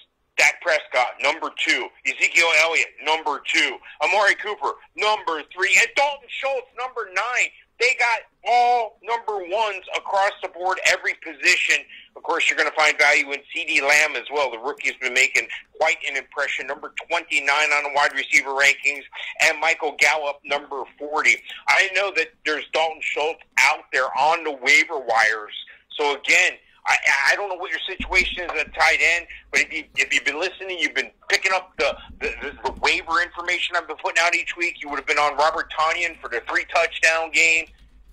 Dak Prescott, number two. Ezekiel Elliott, number two. Amari Cooper, number three. And Dalton Schultz, number nine. They got all number ones across the board, every position. Of course, you're going to find value in CeeDee Lamb as well. The rookie's been making quite an impression. Number 29 on wide receiver rankings, and Michael Gallup, number 40. I know that there's Dalton Schultz out there on the waiver wires. So again, I, I don't know what your situation is at tight end, but if, you, if you've been listening, you've been picking up the, the, the, the waiver information I've been putting out each week. You would have been on Robert Tonyan for the three touchdown game.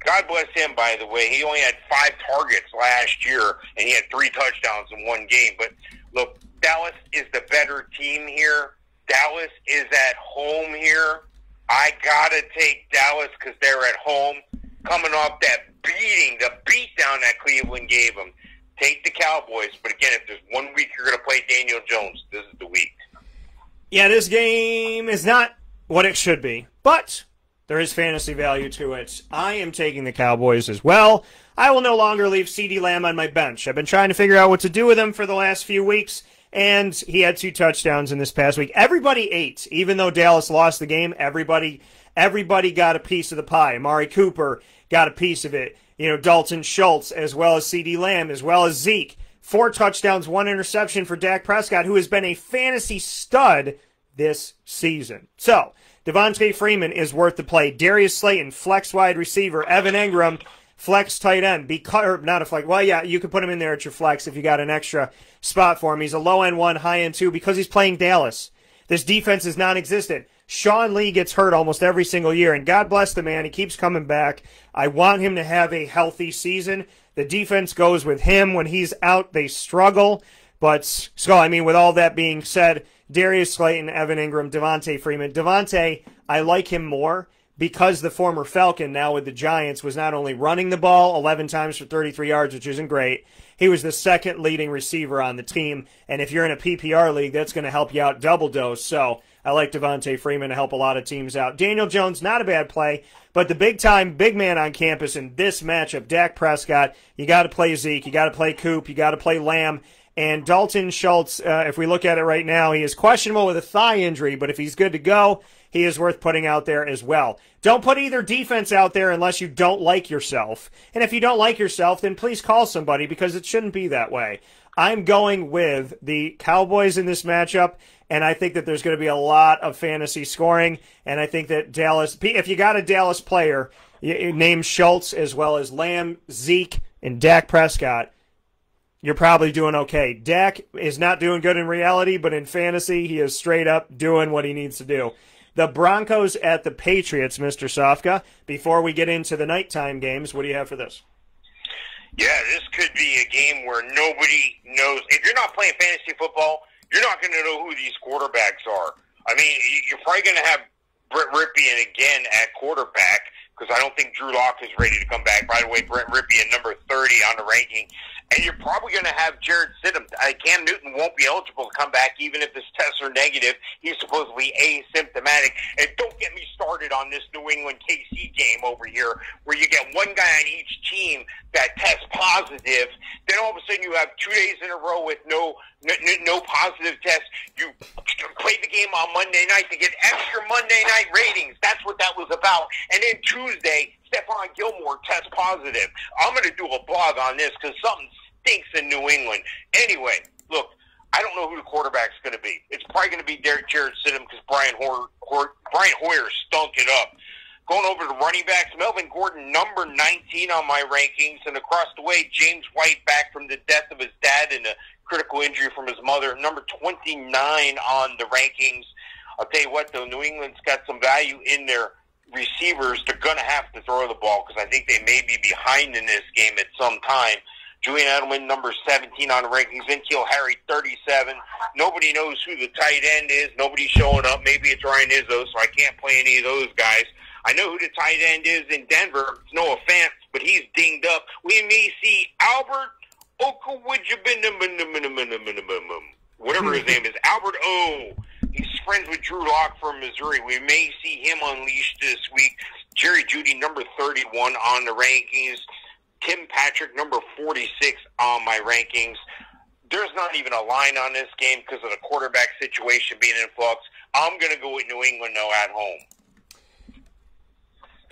God bless him, by the way. He only had five targets last year, and he had three touchdowns in one game. But look, Dallas is the better team here. Dallas is at home here. I gotta take Dallas because they're at home, coming off that beating, the beatdown that Cleveland gave them take the Cowboys. But again, if there's one week you're going to play Daniel Jones, this is the week. Yeah, this game is not what it should be, but there is fantasy value to it. I am taking the Cowboys as well. I will no longer leave CeeDee Lamb on my bench. I've been trying to figure out what to do with him for the last few weeks, and he had two touchdowns in this past week. Everybody ate, even though Dallas lost the game. Everybody, everybody got a piece of the pie. Amari Cooper got a piece of it you know, Dalton Schultz, as well as CeeDee Lamb, as well as Zeke. Four touchdowns, one interception for Dak Prescott, who has been a fantasy stud this season. So, Devonta Freeman is worth the play. Darius Slayton, flex wide receiver. Evan Engram, flex tight end. Because, not a flex. Well, yeah, you could put him in there at your flex if you got an extra spot for him. He's a low end one, high end two because he's playing Dallas. This defense is non existent. Sean Lee gets hurt almost every single year, and God bless the man. He keeps coming back. I want him to have a healthy season. The defense goes with him. When he's out, they struggle. But, so, I mean, with all that being said, Darius Slayton, Evan Engram, Devonta Freeman. Devonta, I like him more because the former Falcon, now with the Giants, was not only running the ball 11 times for 33 yards, which isn't great, he was the second leading receiver on the team. And if you're in a PPR league, that's going to help you out double dose. So I like Devonta Freeman to help a lot of teams out. Daniel Jones, not a bad play, but the big time big man on campus in this matchup, Dak Prescott, you got to play Zeke, you got to play Coop, you got to play Lamb. And Dalton Schultz, uh, if we look at it right now, he is questionable with a thigh injury, but if he's good to go, he is worth putting out there as well. Don't put either defense out there unless you don't like yourself. And if you don't like yourself, then please call somebody because it shouldn't be that way. I'm going with the Cowboys in this matchup, and I think that there's going to be a lot of fantasy scoring. And I think that Dallas, if you got a Dallas player, name Schultz as well as Lamb, Zeke, and Dak Prescott, you're probably doing okay. Dak is not doing good in reality, but in fantasy, he is straight up doing what he needs to do. The Broncos at the Patriots, Mr. Sofka. Before we get into the nighttime games, what do you have for this? Yeah, this could be a game where nobody knows. If you're not playing fantasy football, you're not going to know who these quarterbacks are. I mean, you're probably going to have Brett Rypien again at quarterback because I don't think Drew Lock is ready to come back. By the way, Brett Rypien, number 30 on the ranking. And you're probably going to have Jarrett Stidham. Uh, Cam Newton won't be eligible to come back even if his tests are negative. He's supposedly asymptomatic. And don't get me started on this New England KC game over here where you get one guy on each team that tests positive. Then all of a sudden you have two days in a row with no no, no positive tests. You played the game on Monday night to get extra Monday night ratings. That's what that was about. And then Tuesday, Stephon Gilmore test positive. I'm going to do a blog on this because something stinks in New England. Anyway, look, I don't know who the quarterback's going to be. It's probably going to be Derek Jarrett Stidham because Brian Brian Hoyer stunk it up. Going over to running backs, Melvin Gordon, number 19 on my rankings, and across the way, James White back from the death of his dad and a critical injury from his mother, number 29 on the rankings. I'll tell you what, though, New England's got some value in their receivers. They're going to have to throw the ball because I think they may be behind in this game at some time. Julian Edelman, number 17 on the rankings. N'Keal Harry, 37. Nobody knows who the tight end is. Nobody's showing up. Maybe it's Ryan Izzo, so I can't play any of those guys. I know who the tight end is in Denver. It's Noah Fant, but he's dinged up. We may see Albert whatever his name is, Albert O. He's friends with Drew Lock from Missouri. We may see him unleashed this week. Jerry Jeudy, number 31 on the rankings. Tim Patrick, number 46 on my rankings. there's not even a line on this game because of the quarterback situation being in flux. I'm going to go with New England though at home.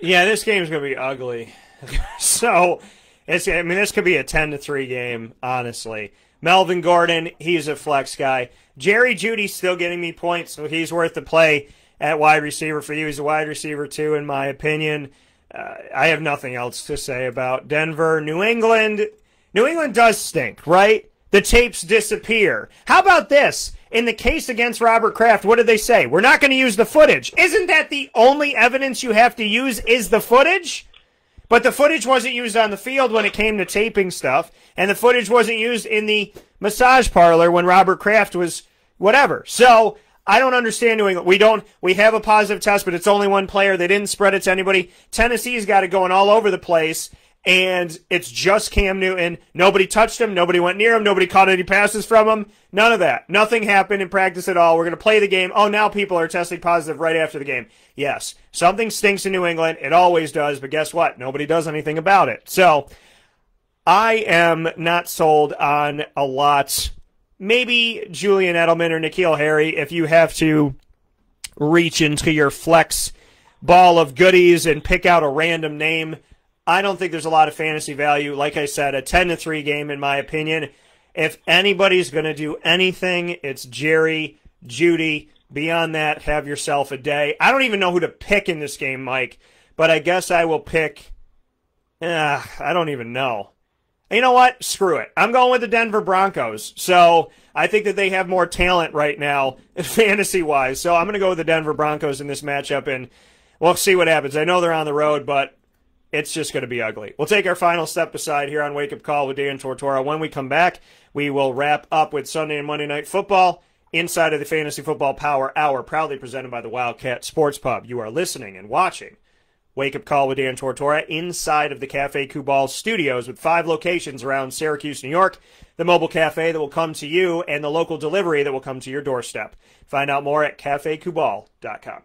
Yeah, this game's going to be ugly. so, it's I mean this could be a 10 to 3 game, honestly. Melvin Gordon, he's a flex guy. Jerry Jeudy's still getting me points, so he's worth the play at wide receiver for you. He's a wide receiver too, in my opinion. Uh, I have nothing else to say about Denver. New England, New England does stink, right? The tapes disappear. How about this? In the case against Robert Kraft, what did they say? We're not going to use the footage. Isn't that the only evidence you have to use is the footage? But the footage wasn't used on the field when it came to taping stuff, and the footage wasn't used in the massage parlor when Robert Kraft was whatever. So I don't understand New England. We don't. We have a positive test, but it's only one player. They didn't spread it to anybody. Tennessee's got it going all over the place, and it's just Cam Newton. Nobody touched him. Nobody went near him. Nobody caught any passes from him. None of that. Nothing happened in practice at all. We're going to play the game. Oh, now people are testing positive right after the game. Yes, something stinks in New England. It always does. But guess what? Nobody does anything about it. So I am not sold on a lot. Maybe Julian Edelman or N'Keal Harry if you have to reach into your flex ball of goodies and pick out a random name I don't think there's a lot of fantasy value. Like I said, a 10 to 3 game, in my opinion. If anybody's going to do anything, it's Jerry Jeudy. Beyond that, have yourself a day. I don't even know who to pick in this game, Mike, but I guess I will pick. Uh, I don't even know. You know what? Screw it. I'm going with the Denver Broncos. So I think that they have more talent right now, fantasy wise. So I'm going to go with the Denver Broncos in this matchup, and we'll see what happens. I know they're on the road, but it's just going to be ugly. We'll take our final step aside here on Wake Up Call with Dan Tortora. When we come back, we will wrap up with Sunday and Monday Night Football inside of the Fantasy Football Power Hour, proudly presented by the Wildcat Sports Pub. You are listening and watching Wake Up Call with Dan Tortora inside of the Cafe Kubal studios with five locations around Syracuse, New York, the mobile cafe that will come to you, and the local delivery that will come to your doorstep. Find out more at cafekubal.com.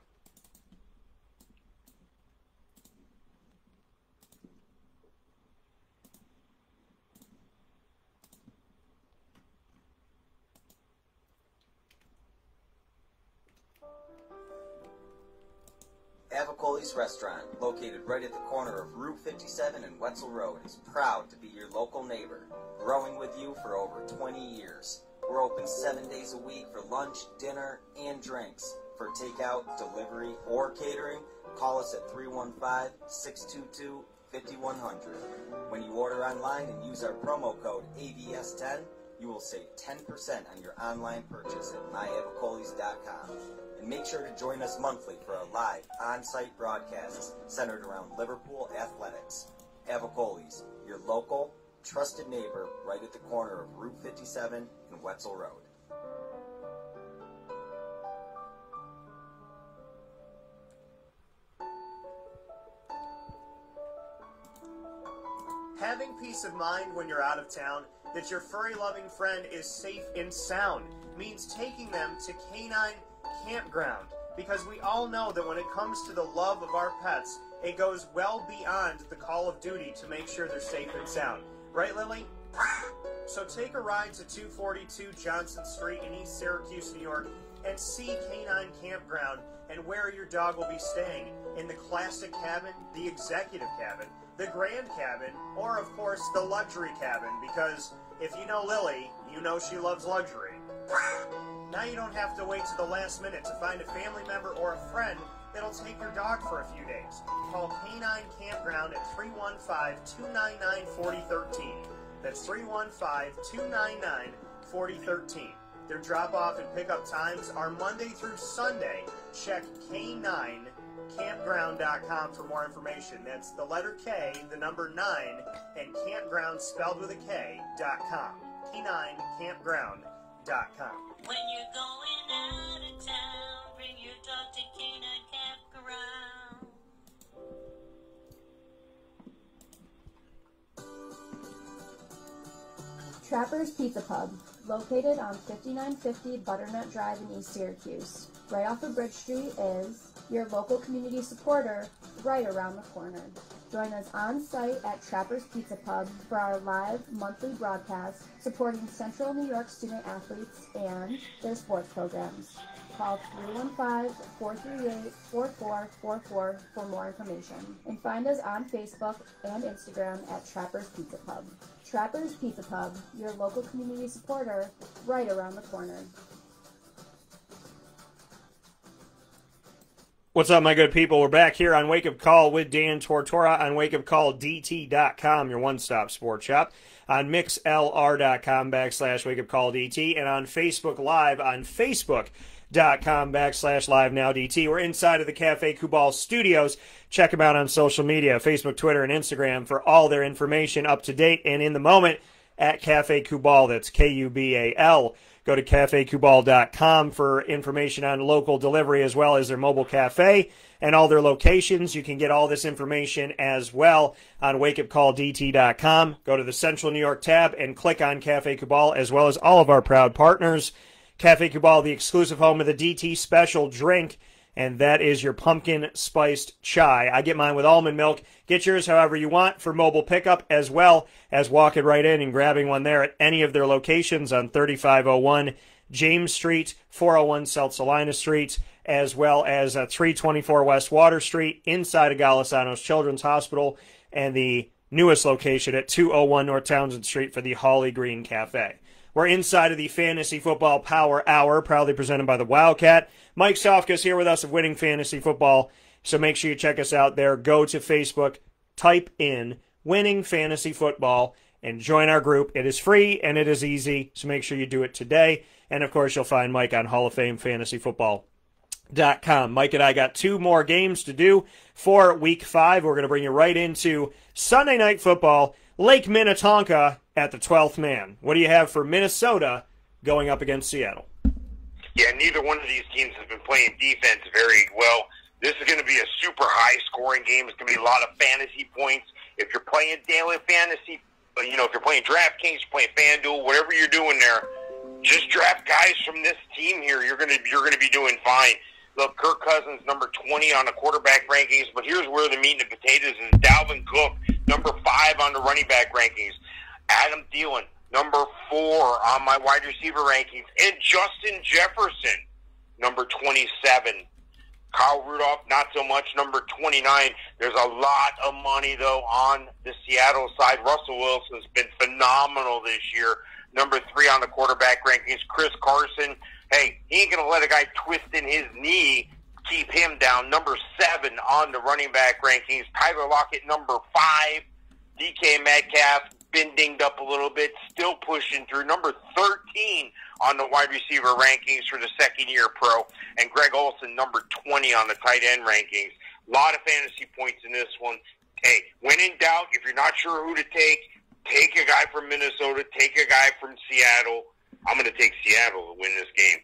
Avicoli's Restaurant, located right at the corner of Route 57 and Wetzel Road, is proud to be your local neighbor, growing with you for over 20 years. We're open seven days a week for lunch, dinner, and drinks. For takeout, delivery, or catering, call us at 315 622 5100. When you order online and use our promo code AVS10, you will save 10% on your online purchase at myavicolis.com. And make sure to join us monthly for our live on-site broadcasts centered around Liverpool athletics. Avicoli's, your local, trusted neighbor right at the corner of Route 57 and Wetzel Road. Having peace of mind when you're out of town that your furry loving friend is safe and sound means taking them to Canine Campground because we all know that when it comes to the love of our pets, it goes well beyond the call of duty to make sure they're safe and sound. Right, Lily? So take a ride to 242 Johnson Street in East Syracuse, New York, and see Canine Campground and where your dog will be staying in the classic cabin, the executive cabin, the grand cabin, or of course the luxury cabin, because if you know Lily, you know she loves luxury. Now you don't have to wait to the last minute to find a family member or a friend that'll take your dog for a few days. Call Canine Campground at 315-299-4013. That's 315-299-4013. Their drop-off and pickup times are Monday through Sunday. Check K9campground.com for more information. That's the letter K, the number 9, and campground spelled with a K, dot com. K9campground.com. When you're going out of town, bring your dog to Canine Campground. Trapper's Pizza Pub, located on 5950 Butternut Drive in East Syracuse. Right off of Bridge Street is your local community supporter right around the corner. Join us on site at Trapper's Pizza Pub for our live monthly broadcast supporting Central New York student athletes and their sports programs. Call 315-438-4444 for more information. And find us on Facebook and Instagram at Trapper's Pizza Pub. Trapper's Pizza Pub, your local community supporter, right around the corner. What's up, my good people? We're back here on Wake Up Call with Dan Tortora on wakeupcalldt.com, your one-stop sports shop, on mixlr.com backslash wakeupcalldt, and on Facebook Live on facebook.com backslash live now DT. We're inside of the Cafe Kubal studios. Check them out on social media, Facebook, Twitter, and Instagram for all their information up to date and in the moment at Cafe Kubal. That's K-U-B-A-L. Go to cafekubal.com for information on local delivery as well as their mobile cafe and all their locations. You can get all this information as well on wakeupcalldt.com. Go to the Central New York tab and click on Cafe Kubal as well as all of our proud partners. Cafe Kubal, the exclusive home of the DT special drink, and that is your pumpkin spiced chai. I get mine with almond milk. Get yours however you want for mobile pickup as well as walking right in and grabbing one there at any of their locations on 3501 James Street, 401 South Salina Street, as well as uh, 324 West Water Street inside of Golisano's Children's Hospital and the newest location at 201 North Townsend Street for the Holly Green Cafe. We're inside of the Fantasy Football Power Hour, proudly presented by the Wildcat. Mike Sofka's here with us of Winning Fantasy Football, so make sure you check us out there. Go to Facebook, type in Winning Fantasy Football, and join our group. It is free and it is easy, so make sure you do it today. And of course, you'll find Mike on Hall of Fame Fantasy Football. Dot com. Mike and I got two more games to do for week five. We're going to bring you right into Sunday night football. Lake Minnetonka at the 12th man. What do you have for Minnesota going up against Seattle? Yeah, neither one of these teams has been playing defense very well. This is going to be a super high scoring game. It's going to be a lot of fantasy points. If you're playing daily fantasy, uh, you know, if you're playing DraftKings, you're playing FanDuel, whatever you're doing there, just draft guys from this team here. You're going to you're going to be doing fine. Look, Kirk Cousins, number 20 on the quarterback rankings, but here's where the meat and the potatoes is. Dalvin Cook, number five on the running back rankings. Adam Thielen, number four on my wide receiver rankings, and Justin Jefferson, number 27. Kyle Rudolph, not so much, number 29. There's a lot of money, though, on the Seattle side. Russell Wilson's been phenomenal this year. Number three on the quarterback rankings. Chris Carson, hey, he ain't going to let a guy twist in his knee keep him down. Number seven on the running back rankings. Tyler Lockett, number five. DK Metcalf, been dinged up a little bit, still pushing through. Number 13 on the wide receiver rankings for the second year pro. And Greg Olsen, number 20 on the tight end rankings. A lot of fantasy points in this one. Hey, when in doubt, if you're not sure who to take, take a guy from Minnesota, take a guy from Seattle. I'm going to take Seattle to win this game.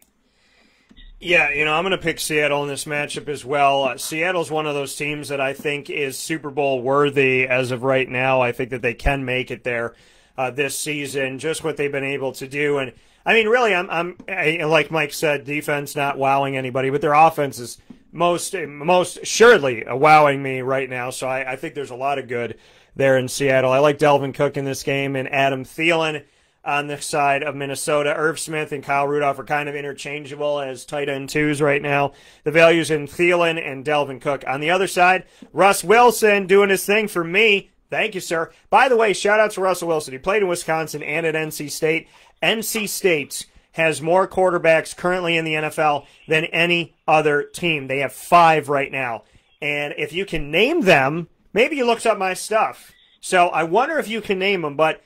Yeah, you know, I'm going to pick Seattle in this matchup as well. Uh, Seattle's one of those teams that I think is Super Bowl worthy as of right now. I think that they can make it there uh, this season, just what they've been able to do. And I mean, really, I'm, I'm I, like Mike said, defense not wowing anybody, but their offense is most most assuredly wowing me right now. So I, I think there's a lot of good there in Seattle. I like Dalvin Cook in this game and Adam Thielen on the side of Minnesota. Irv Smith and Kyle Rudolph are kind of interchangeable as tight end twos right now. The values in Thielen and Dalvin Cook. On the other side, Russ Wilson doing his thing for me. Thank you, sir. By the way, shout out to Russell Wilson. He played in Wisconsin and at NC State. NC State has more quarterbacks currently in the NFL than any other team. They have five right now. And if you can name them, maybe you looked up my stuff. So I wonder if you can name them, but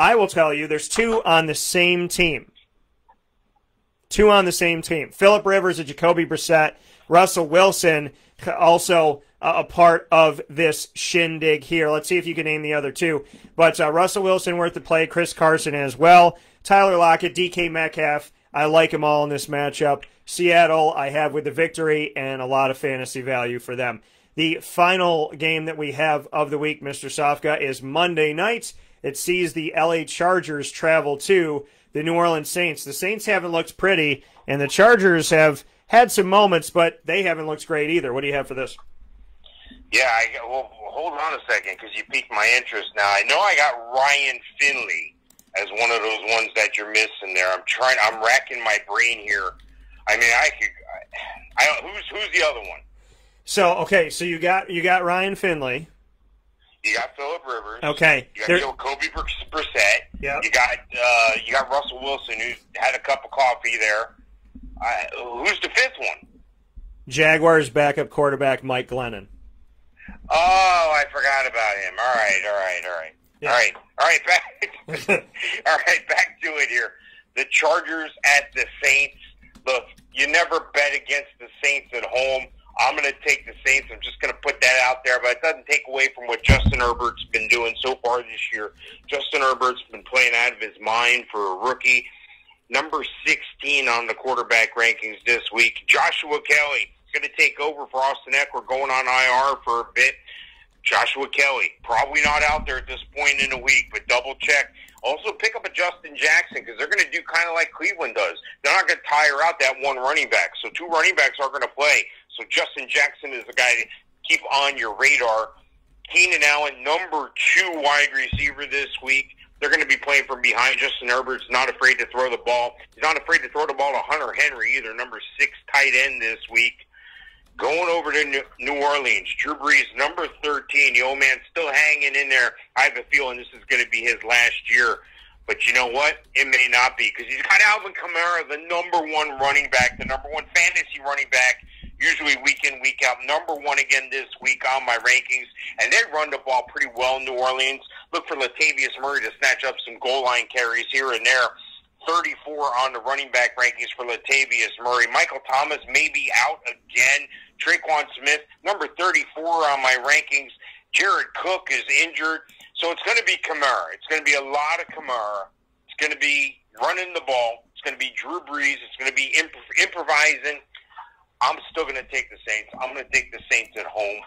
I will tell you there's two on the same team. Two on the same team. Philip Rivers and Jacoby Brissett. Russell Wilson also uh, a part of this shindig here. Let's see if you can name the other two. But uh, Russell Wilson worth the play. Chris Carson as well. Tyler Lockett, DK Metcalf. I like them all in this matchup. Seattle, I have with the victory and a lot of fantasy value for them. The final game that we have of the week, Mr. Sofka, is Monday night. It sees the LA Chargers travel to the New Orleans Saints. The Saints haven't looked pretty, and the Chargers have had some moments, but they haven't looked great either. What do you have for this? Yeah, I, well, hold on a second because you piqued my interest. Now I know I got Ryan Finley as one of those ones that you're missing there. I'm trying. I'm racking my brain here. I mean, I could. I, I. Who's who's the other one? So okay, so you got you got Ryan Finley. You got Philip Rivers. Okay, You got there- Jacoby Brissett. Yep. You got uh, you got Russell Wilson who had a cup of coffee there. Uh, who's the fifth one? Jaguars backup quarterback Mike Glennon. Oh, I forgot about him. All right, all right, all right, Yeah. all right, all right. Back, all right, back to it here. The Chargers at the Saints. Look, you never bet against the Saints at home. I'm going to take the Saints. I'm just going to put that out there, but it doesn't take away from what Justin Herbert's been doing so far this year. Justin Herbert's been playing out of his mind for a rookie. Number 16 on the quarterback rankings this week. Joshua Kelley going to take over for Austin Ekeler going on IR for a bit. Joshua Kelley, probably not out there at this point in the week, but double check. Also, pick up a Justin Jackson because they're going to do kind of like Cleveland does. They're not going to tire out that one running back. So, two running backs are going to play. So, Justin Jackson is the guy to keep on your radar. Keenan Allen, number two wide receiver this week. They're going to be playing from behind. Justin Herbert's not afraid to throw the ball. He's not afraid to throw the ball to Hunter Henry either, number six tight end this week. Going over to New- Orleans, Drew Brees, number 13. The old man's still hanging in there. I have a feeling this is going to be his last year. But you know what? It may not be because he's got Alvin Kamara, the number one running back, the number one fantasy running back, usually week in, week out. Number one again this week on my rankings. And they run the ball pretty well in New Orleans. Look for Latavius Murray to snatch up some goal line carries here and there. 34 on the running back rankings for Latavius Murray. Michael Thomas may be out again. Tre'Quan Smith, number 34 on my rankings. Jared Cook is injured. So it's going to be Kamara. It's going to be a lot of Kamara. It's going to be running the ball. It's going to be Drew Brees. It's going to be imp- improvising. I'm still going to take the Saints. I'm going to take the Saints at home.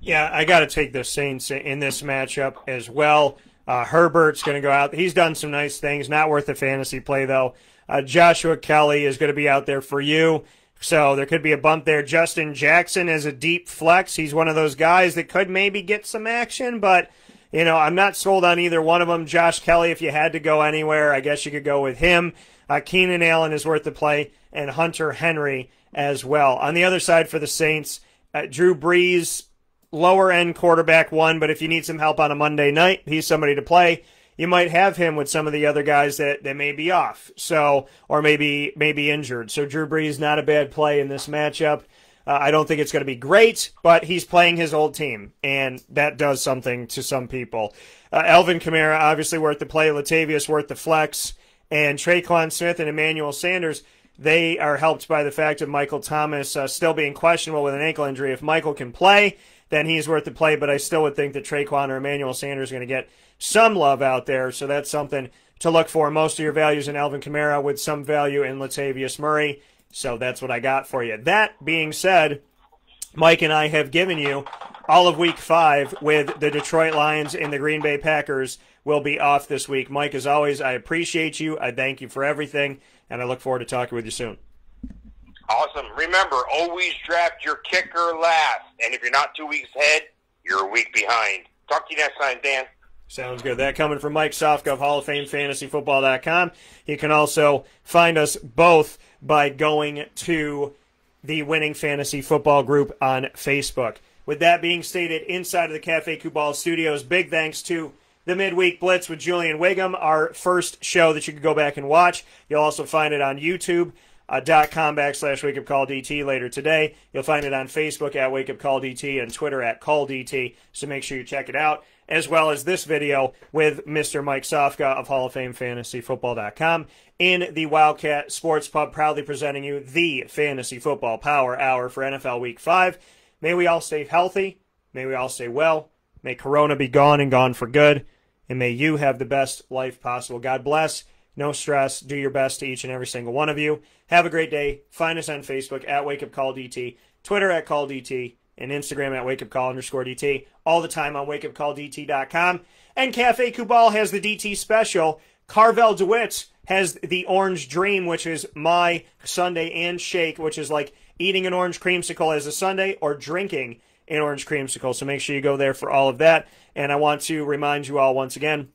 Yeah, I got to take the Saints in this matchup as well. Uh, Herbert's going to go out. He's done some nice things. Not worth a fantasy play though. Uh, Joshua Kelley is going to be out there for you. So there could be a bump there. Justin Jackson is a deep flex. He's one of those guys that could maybe get some action, but you know, I'm not sold on either one of them. Josh Kelley, if you had to go anywhere, I guess you could go with him. Uh, Keenan Allen is worth the play, and Hunter Henry as well. On the other side for the Saints, uh, Drew Brees, lower end quarterback one, but if you need some help on a Monday night, he's somebody to play. You might have him with some of the other guys that, that may be off, so or maybe maybe injured. So Drew Brees not a bad play in this matchup. Uh, I don't think it's going to be great, but he's playing his old team, and that does something to some people. Uh, Alvin Kamara, obviously worth the play. Latavius worth the flex, and Tre'Quan Smith and Emmanuel Sanders. They are helped by the fact of Michael Thomas uh, still being questionable with an ankle injury. If Michael can play, then he's worth the play. But I still would think that Tre'Quan or Emmanuel Sanders are going to get some love out there. So that's something to look for. Most of your values in Alvin Kamara with some value in Latavius Murray. So that's what I got for you. That being said, Mike and I have given you all of week five with the Detroit Lions and the Green Bay Packers will be off this week. Mike, as always, I appreciate you. I thank you for everything, and I look forward to talking with you soon. Awesome. Remember, always draft your kicker last. And if you're not two weeks ahead, you're a week behind. Talk to you next time, Dan. Sounds good. That coming from Mike Sofka of Hall of Fame Fantasy FantasyFootball.com. You can also find us both by going to the Winning Fantasy Football group on Facebook. With that being stated, inside of the Cafe Kubal studios, big thanks to the Midweek Blitz with Julian Wiggum, our first show that you can go back and watch. You'll also find it on YouTube. Uh, dot com backslash wake up call DT later today. You'll find it on Facebook at wake up call DT and Twitter at call DT. So make sure you check it out, as well as this video with Mr. Mike Sofka of Hall of Fame FantasyFootball.com in the Wildcat Sports Pub, proudly presenting you the Fantasy Football Power Hour for NFL Week 5. May we all stay healthy. May we all stay well. May Corona be gone and gone for good. And may you have the best life possible. God bless. No stress. Do your best to each and every single one of you. Have a great day. Find us on Facebook at Wake Up Call DT, Twitter at Call DT, and Instagram at Wake Up Call underscore DT. All the time on wakeupcalldt.com. And Cafe Kubal has the DT special. Carvel DeWitt has the Orange Dream, which is my Sunday and shake, which is like eating an orange creamsicle as a sundae or drinking and orange creamsicle. So make sure you go there for all of that. And I want to remind you all once again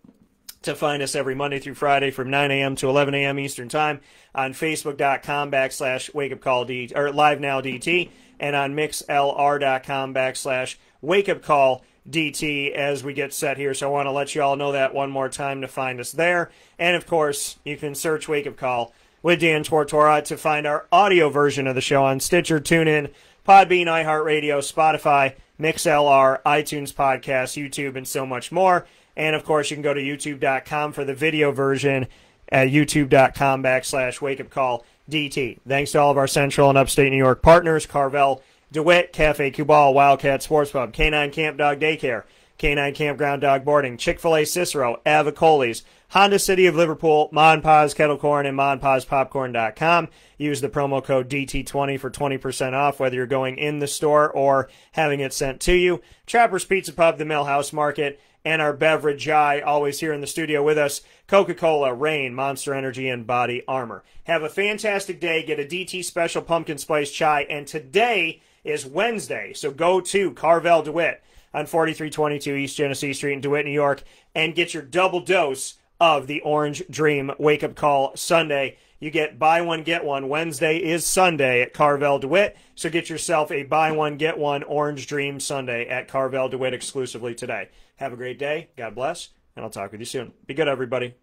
to find us every Monday through Friday from 9 a.m. to 11 a.m. Eastern Time on Facebook.com backslash Wake Up Call D or Live Now DT and on MixLR.com backslash Wake Up Call DT as we get set here. So I want to let you all know that one more time to find us there. And of course, you can search Wake Up Call with Dan Tortora to find our audio version of the show on Stitcher, TuneIn, Podbean, iHeartRadio, Spotify, MixLR, iTunes Podcast, YouTube, and so much more. And of course, you can go to youtube.com for the video version at youtube.com backslash wake up call DT. Thanks to all of our central and upstate New York partners Carvel, DeWitt, Cafe Kubal, Wildcat Sports Pub, Canine Camp Dog Daycare, Canine Campground Dog Boarding, Chick fil A Cicero, Avicoli's, Honda City of Liverpool, Mon Paz Kettle Corn, and MonPazPopcorn.com. Use the promo code DT20 for 20% off, whether you're going in the store or having it sent to you. Trapper's Pizza Pub, the Millhouse Market, and our beverage guy always here in the studio with us coca-cola rain monster energy and body armor have a fantastic day get a dt special pumpkin spice chai and today is wednesday so go to carvel dewitt on 4322 east genesee street in dewitt new york and get your double dose of the orange dream wake up call sundae you get buy one get one wednesday is sunday at carvel dewitt so get yourself a buy one get one orange dream sundae at carvel dewitt exclusively today have a great day. God bless. And I'll talk with you soon. Be good, everybody.